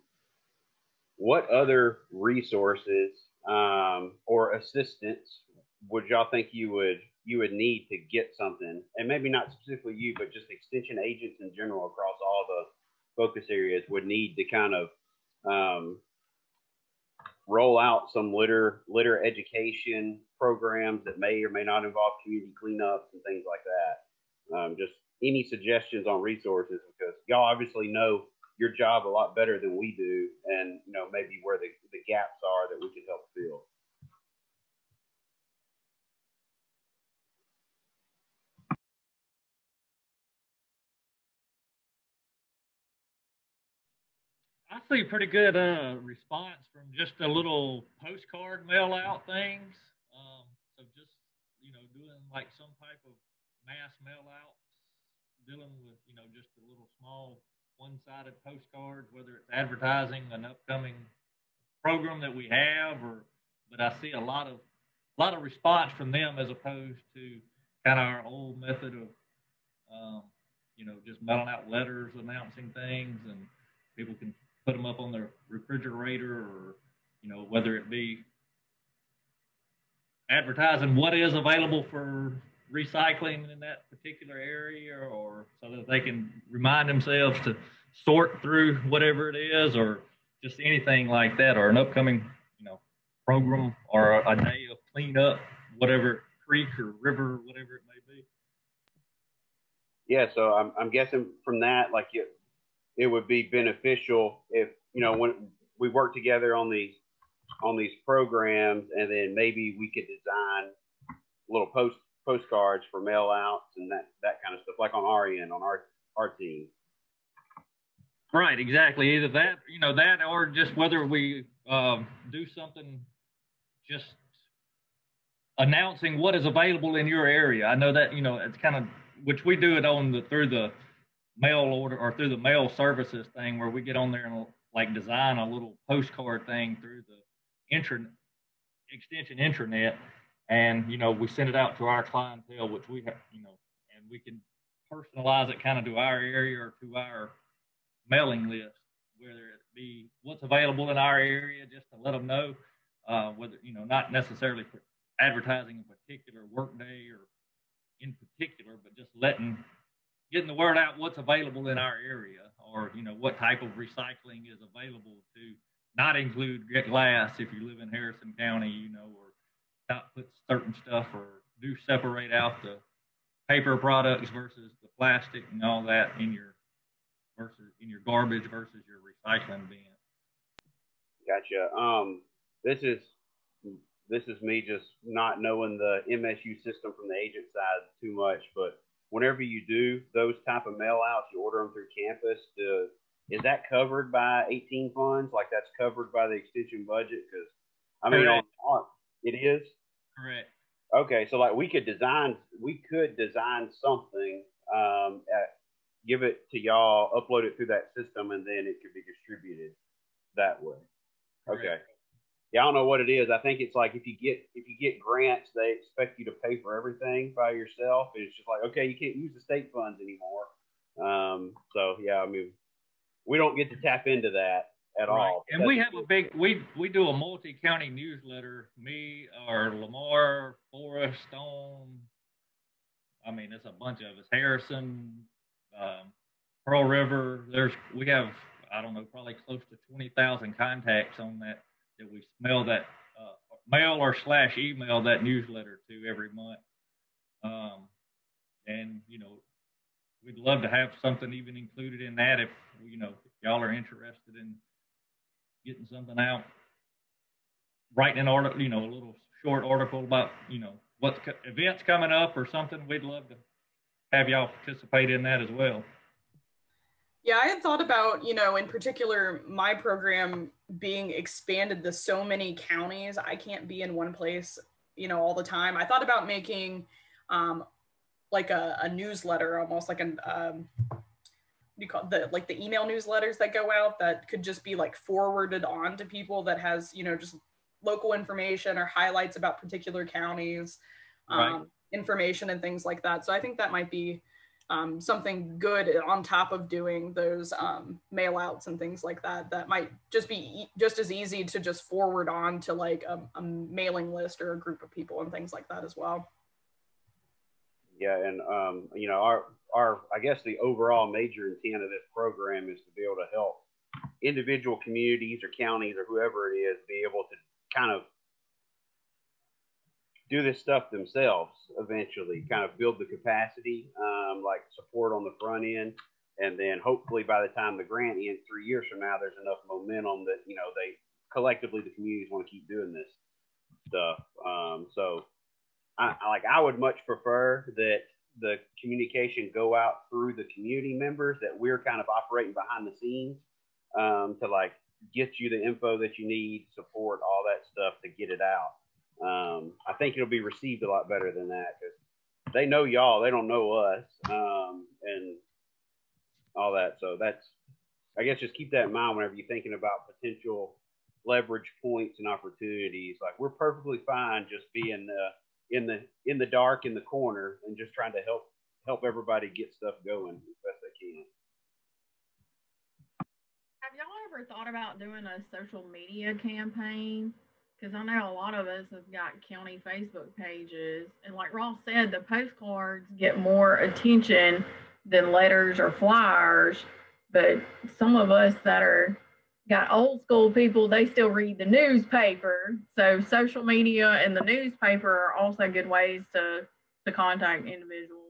what other resources um, or assistance would y'all think you would you would need to get something? And maybe not specifically you but just extension agents in general across all the focus areas would need to kind of um, roll out some litter litter education programs that may or may not involve community cleanups and things like that. Um, just any suggestions on resources because y'all obviously know your job a lot better than we do, and you know maybe where the, the gaps are that we can help fill. See pretty good uh, response from just a little postcard mail out things. Um, so just you know doing like some type of mass mail outs, dealing with you know just a little small one-sided postcards, whether it's advertising an upcoming program that we have, or but I see a lot of a lot of response from them as opposed to kind of our old method of um, you know just mailing out letters announcing things and people can put them up on their refrigerator or, you know, whether it be advertising what is available for recycling in that particular area or so that they can remind themselves to sort through whatever it is or just anything like that or an upcoming, you know, program or a day of cleanup, whatever creek or river, whatever it may be. Yeah, so I'm, I'm guessing from that, like it, it would be beneficial if, you know, when we work together on these, on these programs and then maybe we could design little post postcards for mail outs and that, that kind of stuff, like on our end, on our, our team. Right, exactly. Either that, you know, that or just whether we um, do something just announcing what is available in your area. I know that, you know, it's kind of, which we do it on the, through the mail order or through the mail services thing where we get on there and like design a little postcard thing through the intranet, extension intranet. And, you know, we send it out to our clientele, which we have, you know, and we can personalize it kind of to our area or to our mailing list, whether it be what's available in our area, just to let them know, uh, whether, you know, not necessarily for advertising a particular workday or in particular, but just letting, getting the word out what's available in our area or, you know, what type of recycling is available to not include glass if you live in Harrison County, you know, or not put certain stuff or do separate out the paper products versus the plastic and all that in your versus in your garbage versus your recycling bin. Gotcha. Um, this is this is me just not knowing the MSU system from the agent side too much, but whenever you do those type of mail outs, you order them through campus. To, is that covered by 18 funds? Like that's covered by the extension budget? Because I mean, on, on, it is. Correct. Okay, so like we could design, we could design something um, at give it to y'all, upload it through that system, and then it could be distributed that way. Okay. Yeah, I don't know what it is. I think it's like if you get if you get grants, they expect you to pay for everything by yourself. It's just like okay, you can't use the state funds anymore. Um, so yeah, I mean, we don't get to tap into that at right. all. And we have a big we we do a multi-county newsletter. Me or Lamar, Forrest, Stone. I mean, it's a bunch of us. Harrison, um, Pearl River. There's we have I don't know probably close to twenty thousand contacts on that that we mail that uh, mail or slash email that newsletter to every month. Um, and you know we'd love to have something even included in that if you know if y'all are interested in getting something out writing an article you know a little short article about you know what co- events coming up or something we'd love to have y'all participate in that as well. Yeah, I had thought about, you know, in particular, my program being expanded to so many counties. I can't be in one place, you know, all the time. I thought about making um, like a, a newsletter, almost like an, um, you call it? the like the email newsletters that go out that could just be like forwarded on to people that has, you know, just local information or highlights about particular counties. Um, right information and things like that. So I think that might be um, something good on top of doing those um, mail outs and things like that. That might just be e- just as easy to just forward on to like a, a, mailing list or a group of people and things like that as well. Yeah, and um, you know our our I guess the overall major intent of this program is to be able to help individual communities or counties or whoever it is be able to kind of do this stuff themselves eventually, kind of build the capacity, um, like support on the front end. And then hopefully by the time the grant ends three years from now, there's enough momentum that, you know, they collectively, the communities want to keep doing this stuff. Um, so I, like, I would much prefer that the communication go out through the community members that we're kind of operating behind the scenes um, to like get you the info that you need, support all that stuff to get it out um, I think it'll be received a lot better than that because they know y'all, they don't know us, um, and all that. So that's, I guess, just keep that in mind whenever you're thinking about potential leverage points and opportunities. Like we're perfectly fine just being uh, in the in the dark in the corner and just trying to help help everybody get stuff going as best they can. Have y'all ever thought about doing a social media campaign? Because I know a lot of us have got county Facebook pages, and like Ross said, the postcards get more attention than letters or flyers. But some of us that are got old school people, they still read the newspaper. So social media and the newspaper are also good ways to, to contact individuals.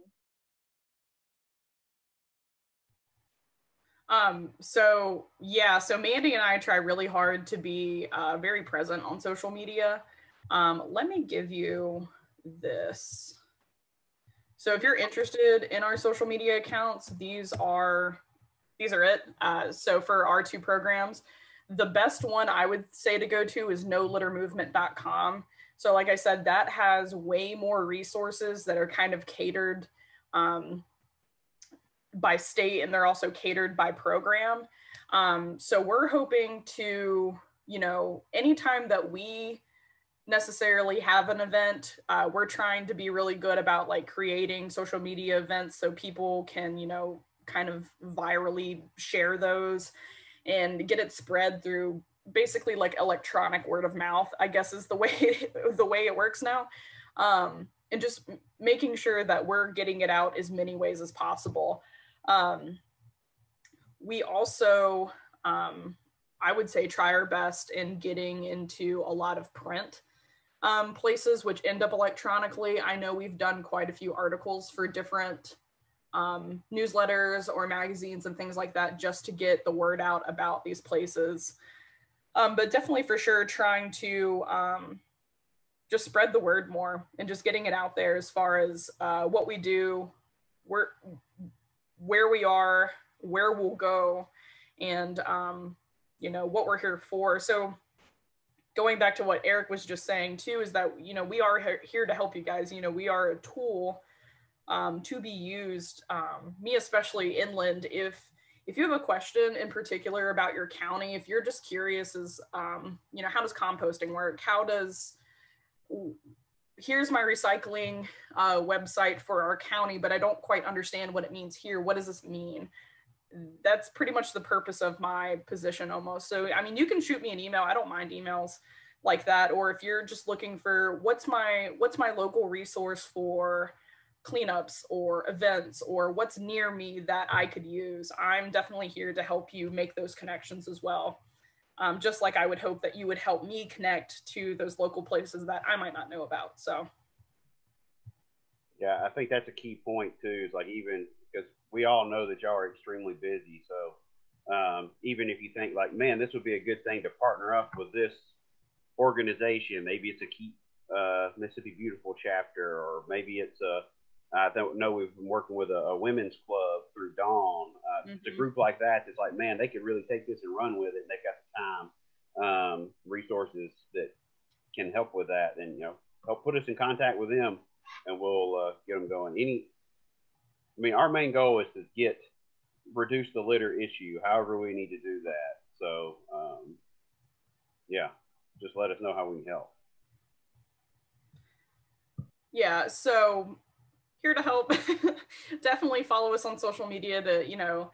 Um, so yeah, so Mandy and I try really hard to be uh, very present on social media. Um, let me give you this. So if you're interested in our social media accounts, these are these are it. Uh, so for our two programs, the best one I would say to go to is nolittermovement.com. So like I said, that has way more resources that are kind of catered um, by state and they're also catered by program. Um, so we're hoping to, you know, anytime that we necessarily have an event, uh, we're trying to be really good about like creating social media events so people can, you know, kind of virally share those and get it spread through basically like electronic word of mouth i guess is the way the way it works now um, and just making sure that we're getting it out as many ways as possible um, we also um, i would say try our best in getting into a lot of print um, places which end up electronically i know we've done quite a few articles for different um, newsletters or magazines and things like that just to get the word out about these places. Um, but definitely for sure trying to um, just spread the word more and just getting it out there as far as uh, what we do, where, where we are, where we'll go, and um, you know what we're here for. So going back to what Eric was just saying too is that you know we are here to help you guys. You know we are a tool um, to be used, um, me especially inland, if if you have a question in particular about your county, if you're just curious as, um, you know, how does composting work? How does, here's my recycling uh, website for our county, but I don't quite understand what it means here. What does this mean? That's pretty much the purpose of my position almost. So, I mean, you can shoot me an email. I don't mind emails like that. Or if you're just looking for what's my, what's my local resource for, cleanups or events or what's near me that I could use. I'm definitely here to help you make those connections as well. Um, just like I would hope that you would help me connect to those local places that I might not know about. So, yeah, I think that's a key point too. Is like even because we all know that y'all are extremely busy. So um, even if you think like, man, this would be a good thing to partner up with this organization, maybe it's a Keep uh, Mississippi Beautiful chapter, or maybe it's a I don't know we've been working with a, a women's club through Dawn. Uh, mm-hmm. It's a group like that that's like, man, they could really take this and run with it. And they've got the time, um, resources that can help with that. And, you know, help put us in contact with them and we'll uh, get them going. Any, I mean, our main goal is to get, reduce the litter issue, however we need to do that. So, um, yeah, just let us know how we can help. Yeah, so here to help. Definitely follow us on social media to, you know,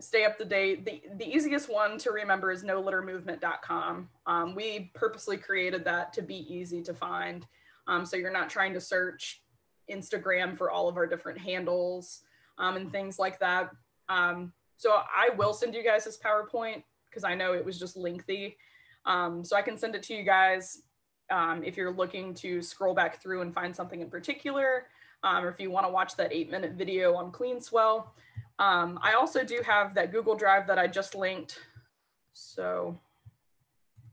stay up to date. The, the easiest one to remember is nolittermovement.com. Um, we purposely created that to be easy to find. Um, so you're not trying to search Instagram for all of our different handles um, and things like that. Um, so I will send you guys this PowerPoint because I know it was just lengthy. Um, so I can send it to you guys um, if you're looking to scroll back through and find something in particular um, or if you want to watch that eight minute video on CleanSwell. Um, I also do have that Google Drive that I just linked. So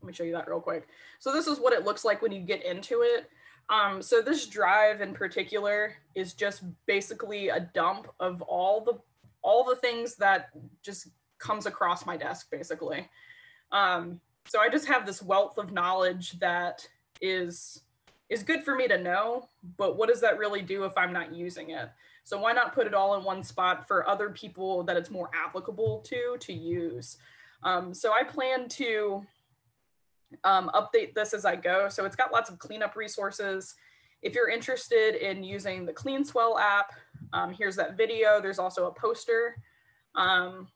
let me show you that real quick. So this is what it looks like when you get into it. Um, so this drive in particular is just basically a dump of all the all the things that just comes across my desk basically. Um, so I just have this wealth of knowledge that is is good for me to know, but what does that really do if I'm not using it? So why not put it all in one spot for other people that it's more applicable to to use? Um, so I plan to um, update this as I go. So it's got lots of cleanup resources. If you're interested in using the CleanSwell app, um, here's that video. There's also a poster. Um,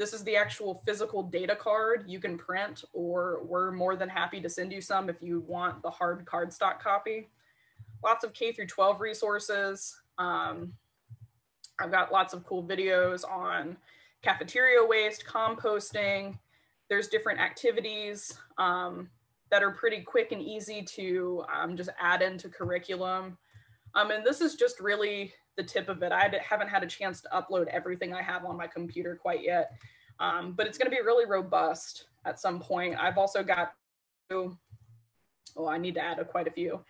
this is the actual physical data card you can print, or we're more than happy to send you some if you want the hard cardstock copy. Lots of K through 12 resources. Um, I've got lots of cool videos on cafeteria waste, composting, there's different activities um, that are pretty quick and easy to um, just add into curriculum. Um, and this is just really the tip of it. I haven't had a chance to upload everything I have on my computer quite yet, um, but it's going to be really robust at some point. I've also got, oh, I need to add a, quite a few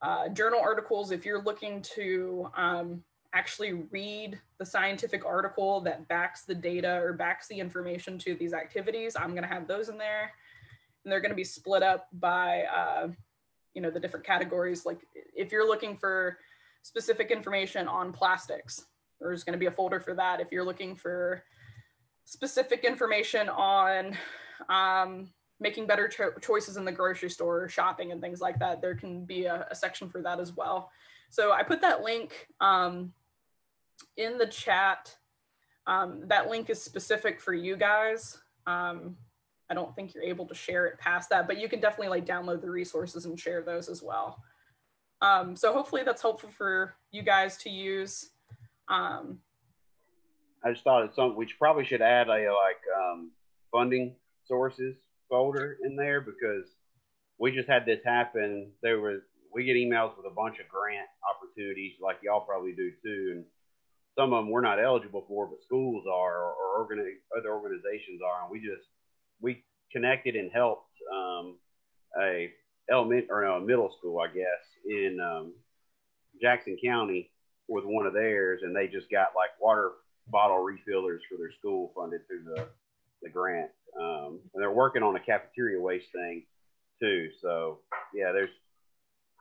uh, journal articles. If you're looking to um, actually read the scientific article that backs the data or backs the information to these activities, I'm going to have those in there. And they're going to be split up by, uh, you know, the different categories. Like if you're looking for specific information on plastics, there's going to be a folder for that. If you're looking for specific information on um, making better cho choices in the grocery store, shopping, and things like that, there can be a, a section for that as well. So I put that link um, in the chat. Um, that link is specific for you guys. Um, I don't think you're able to share it past that, but you can definitely like download the resources and share those as well. Um, so hopefully that's helpful for you guys to use. Um, I just thought it's something we probably should add a like um, funding sources folder in there because we just had this happen. There was we get emails with a bunch of grant opportunities like y'all probably do too, and some of them we're not eligible for, but schools are or, or organi- other organizations are, and we just we connected and helped um, a element or no, middle school, I guess, in um, Jackson County with one of theirs, and they just got like water bottle refillers for their school funded through the the grant. Um, and they're working on a cafeteria waste thing too. So yeah, there's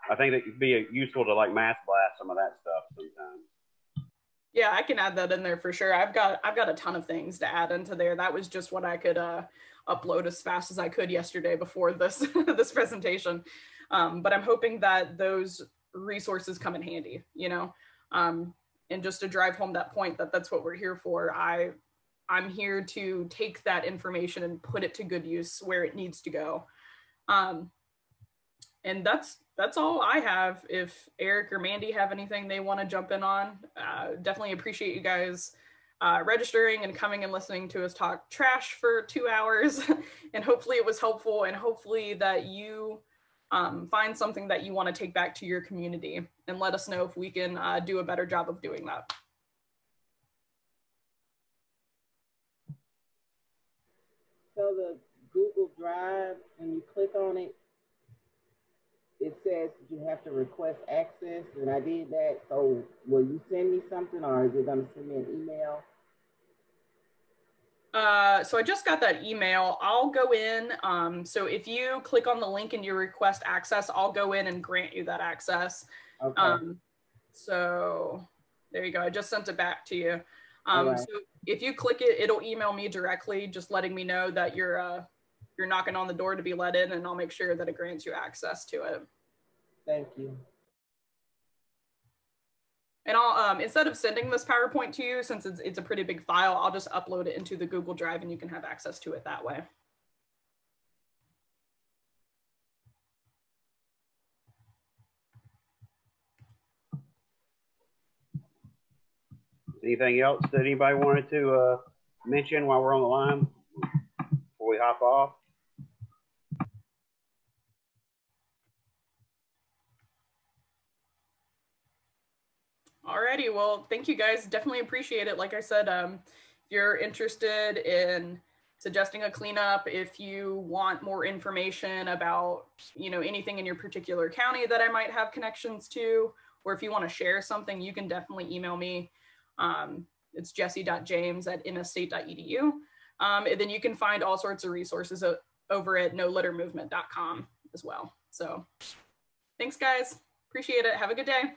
I think that could be useful to like mass blast some of that stuff sometimes. Yeah, I can add that in there for sure. I've got I've got a ton of things to add into there. That was just what I could uh, upload as fast as I could yesterday before this this presentation. Um, but I'm hoping that those resources come in handy, you know. Um, and just to drive home that point that that's what we're here for. I I'm here to take that information and put it to good use where it needs to go. Um, and that's that's all I have. If Eric or Mandy have anything they want to jump in on, uh, definitely appreciate you guys uh, registering and coming and listening to us talk trash for two hours. and hopefully it was helpful and hopefully that you um, find something that you want to take back to your community and let us know if we can uh, do a better job of doing that. So the Google Drive, when you click on it, it says you have to request access, and I did that. So will you send me something, or is it going to send me an email? Uh, so I just got that email. I'll go in. Um, so if you click on the link and you request access, I'll go in and grant you that access. Okay. Um, so there you go. I just sent it back to you. Um, right. So if you click it, it'll email me directly, just letting me know that you're uh, you're knocking on the door to be let in, and I'll make sure that it grants you access to it. Thank you. And I'll, um, instead of sending this PowerPoint to you, since it's, it's a pretty big file, I'll just upload it into the Google Drive and you can have access to it that way. Anything else that anybody wanted to uh, mention while we're on the line before we hop off? Alrighty, well, thank you guys. Definitely appreciate it. Like I said, um, if you're interested in suggesting a cleanup, if you want more information about, you know, anything in your particular county that I might have connections to, or if you want to share something, you can definitely email me. Um, it's jesse.james at msstate.edu. Um, and then you can find all sorts of resources over at nolittermovement.com as well. So thanks, guys. Appreciate it. Have a good day.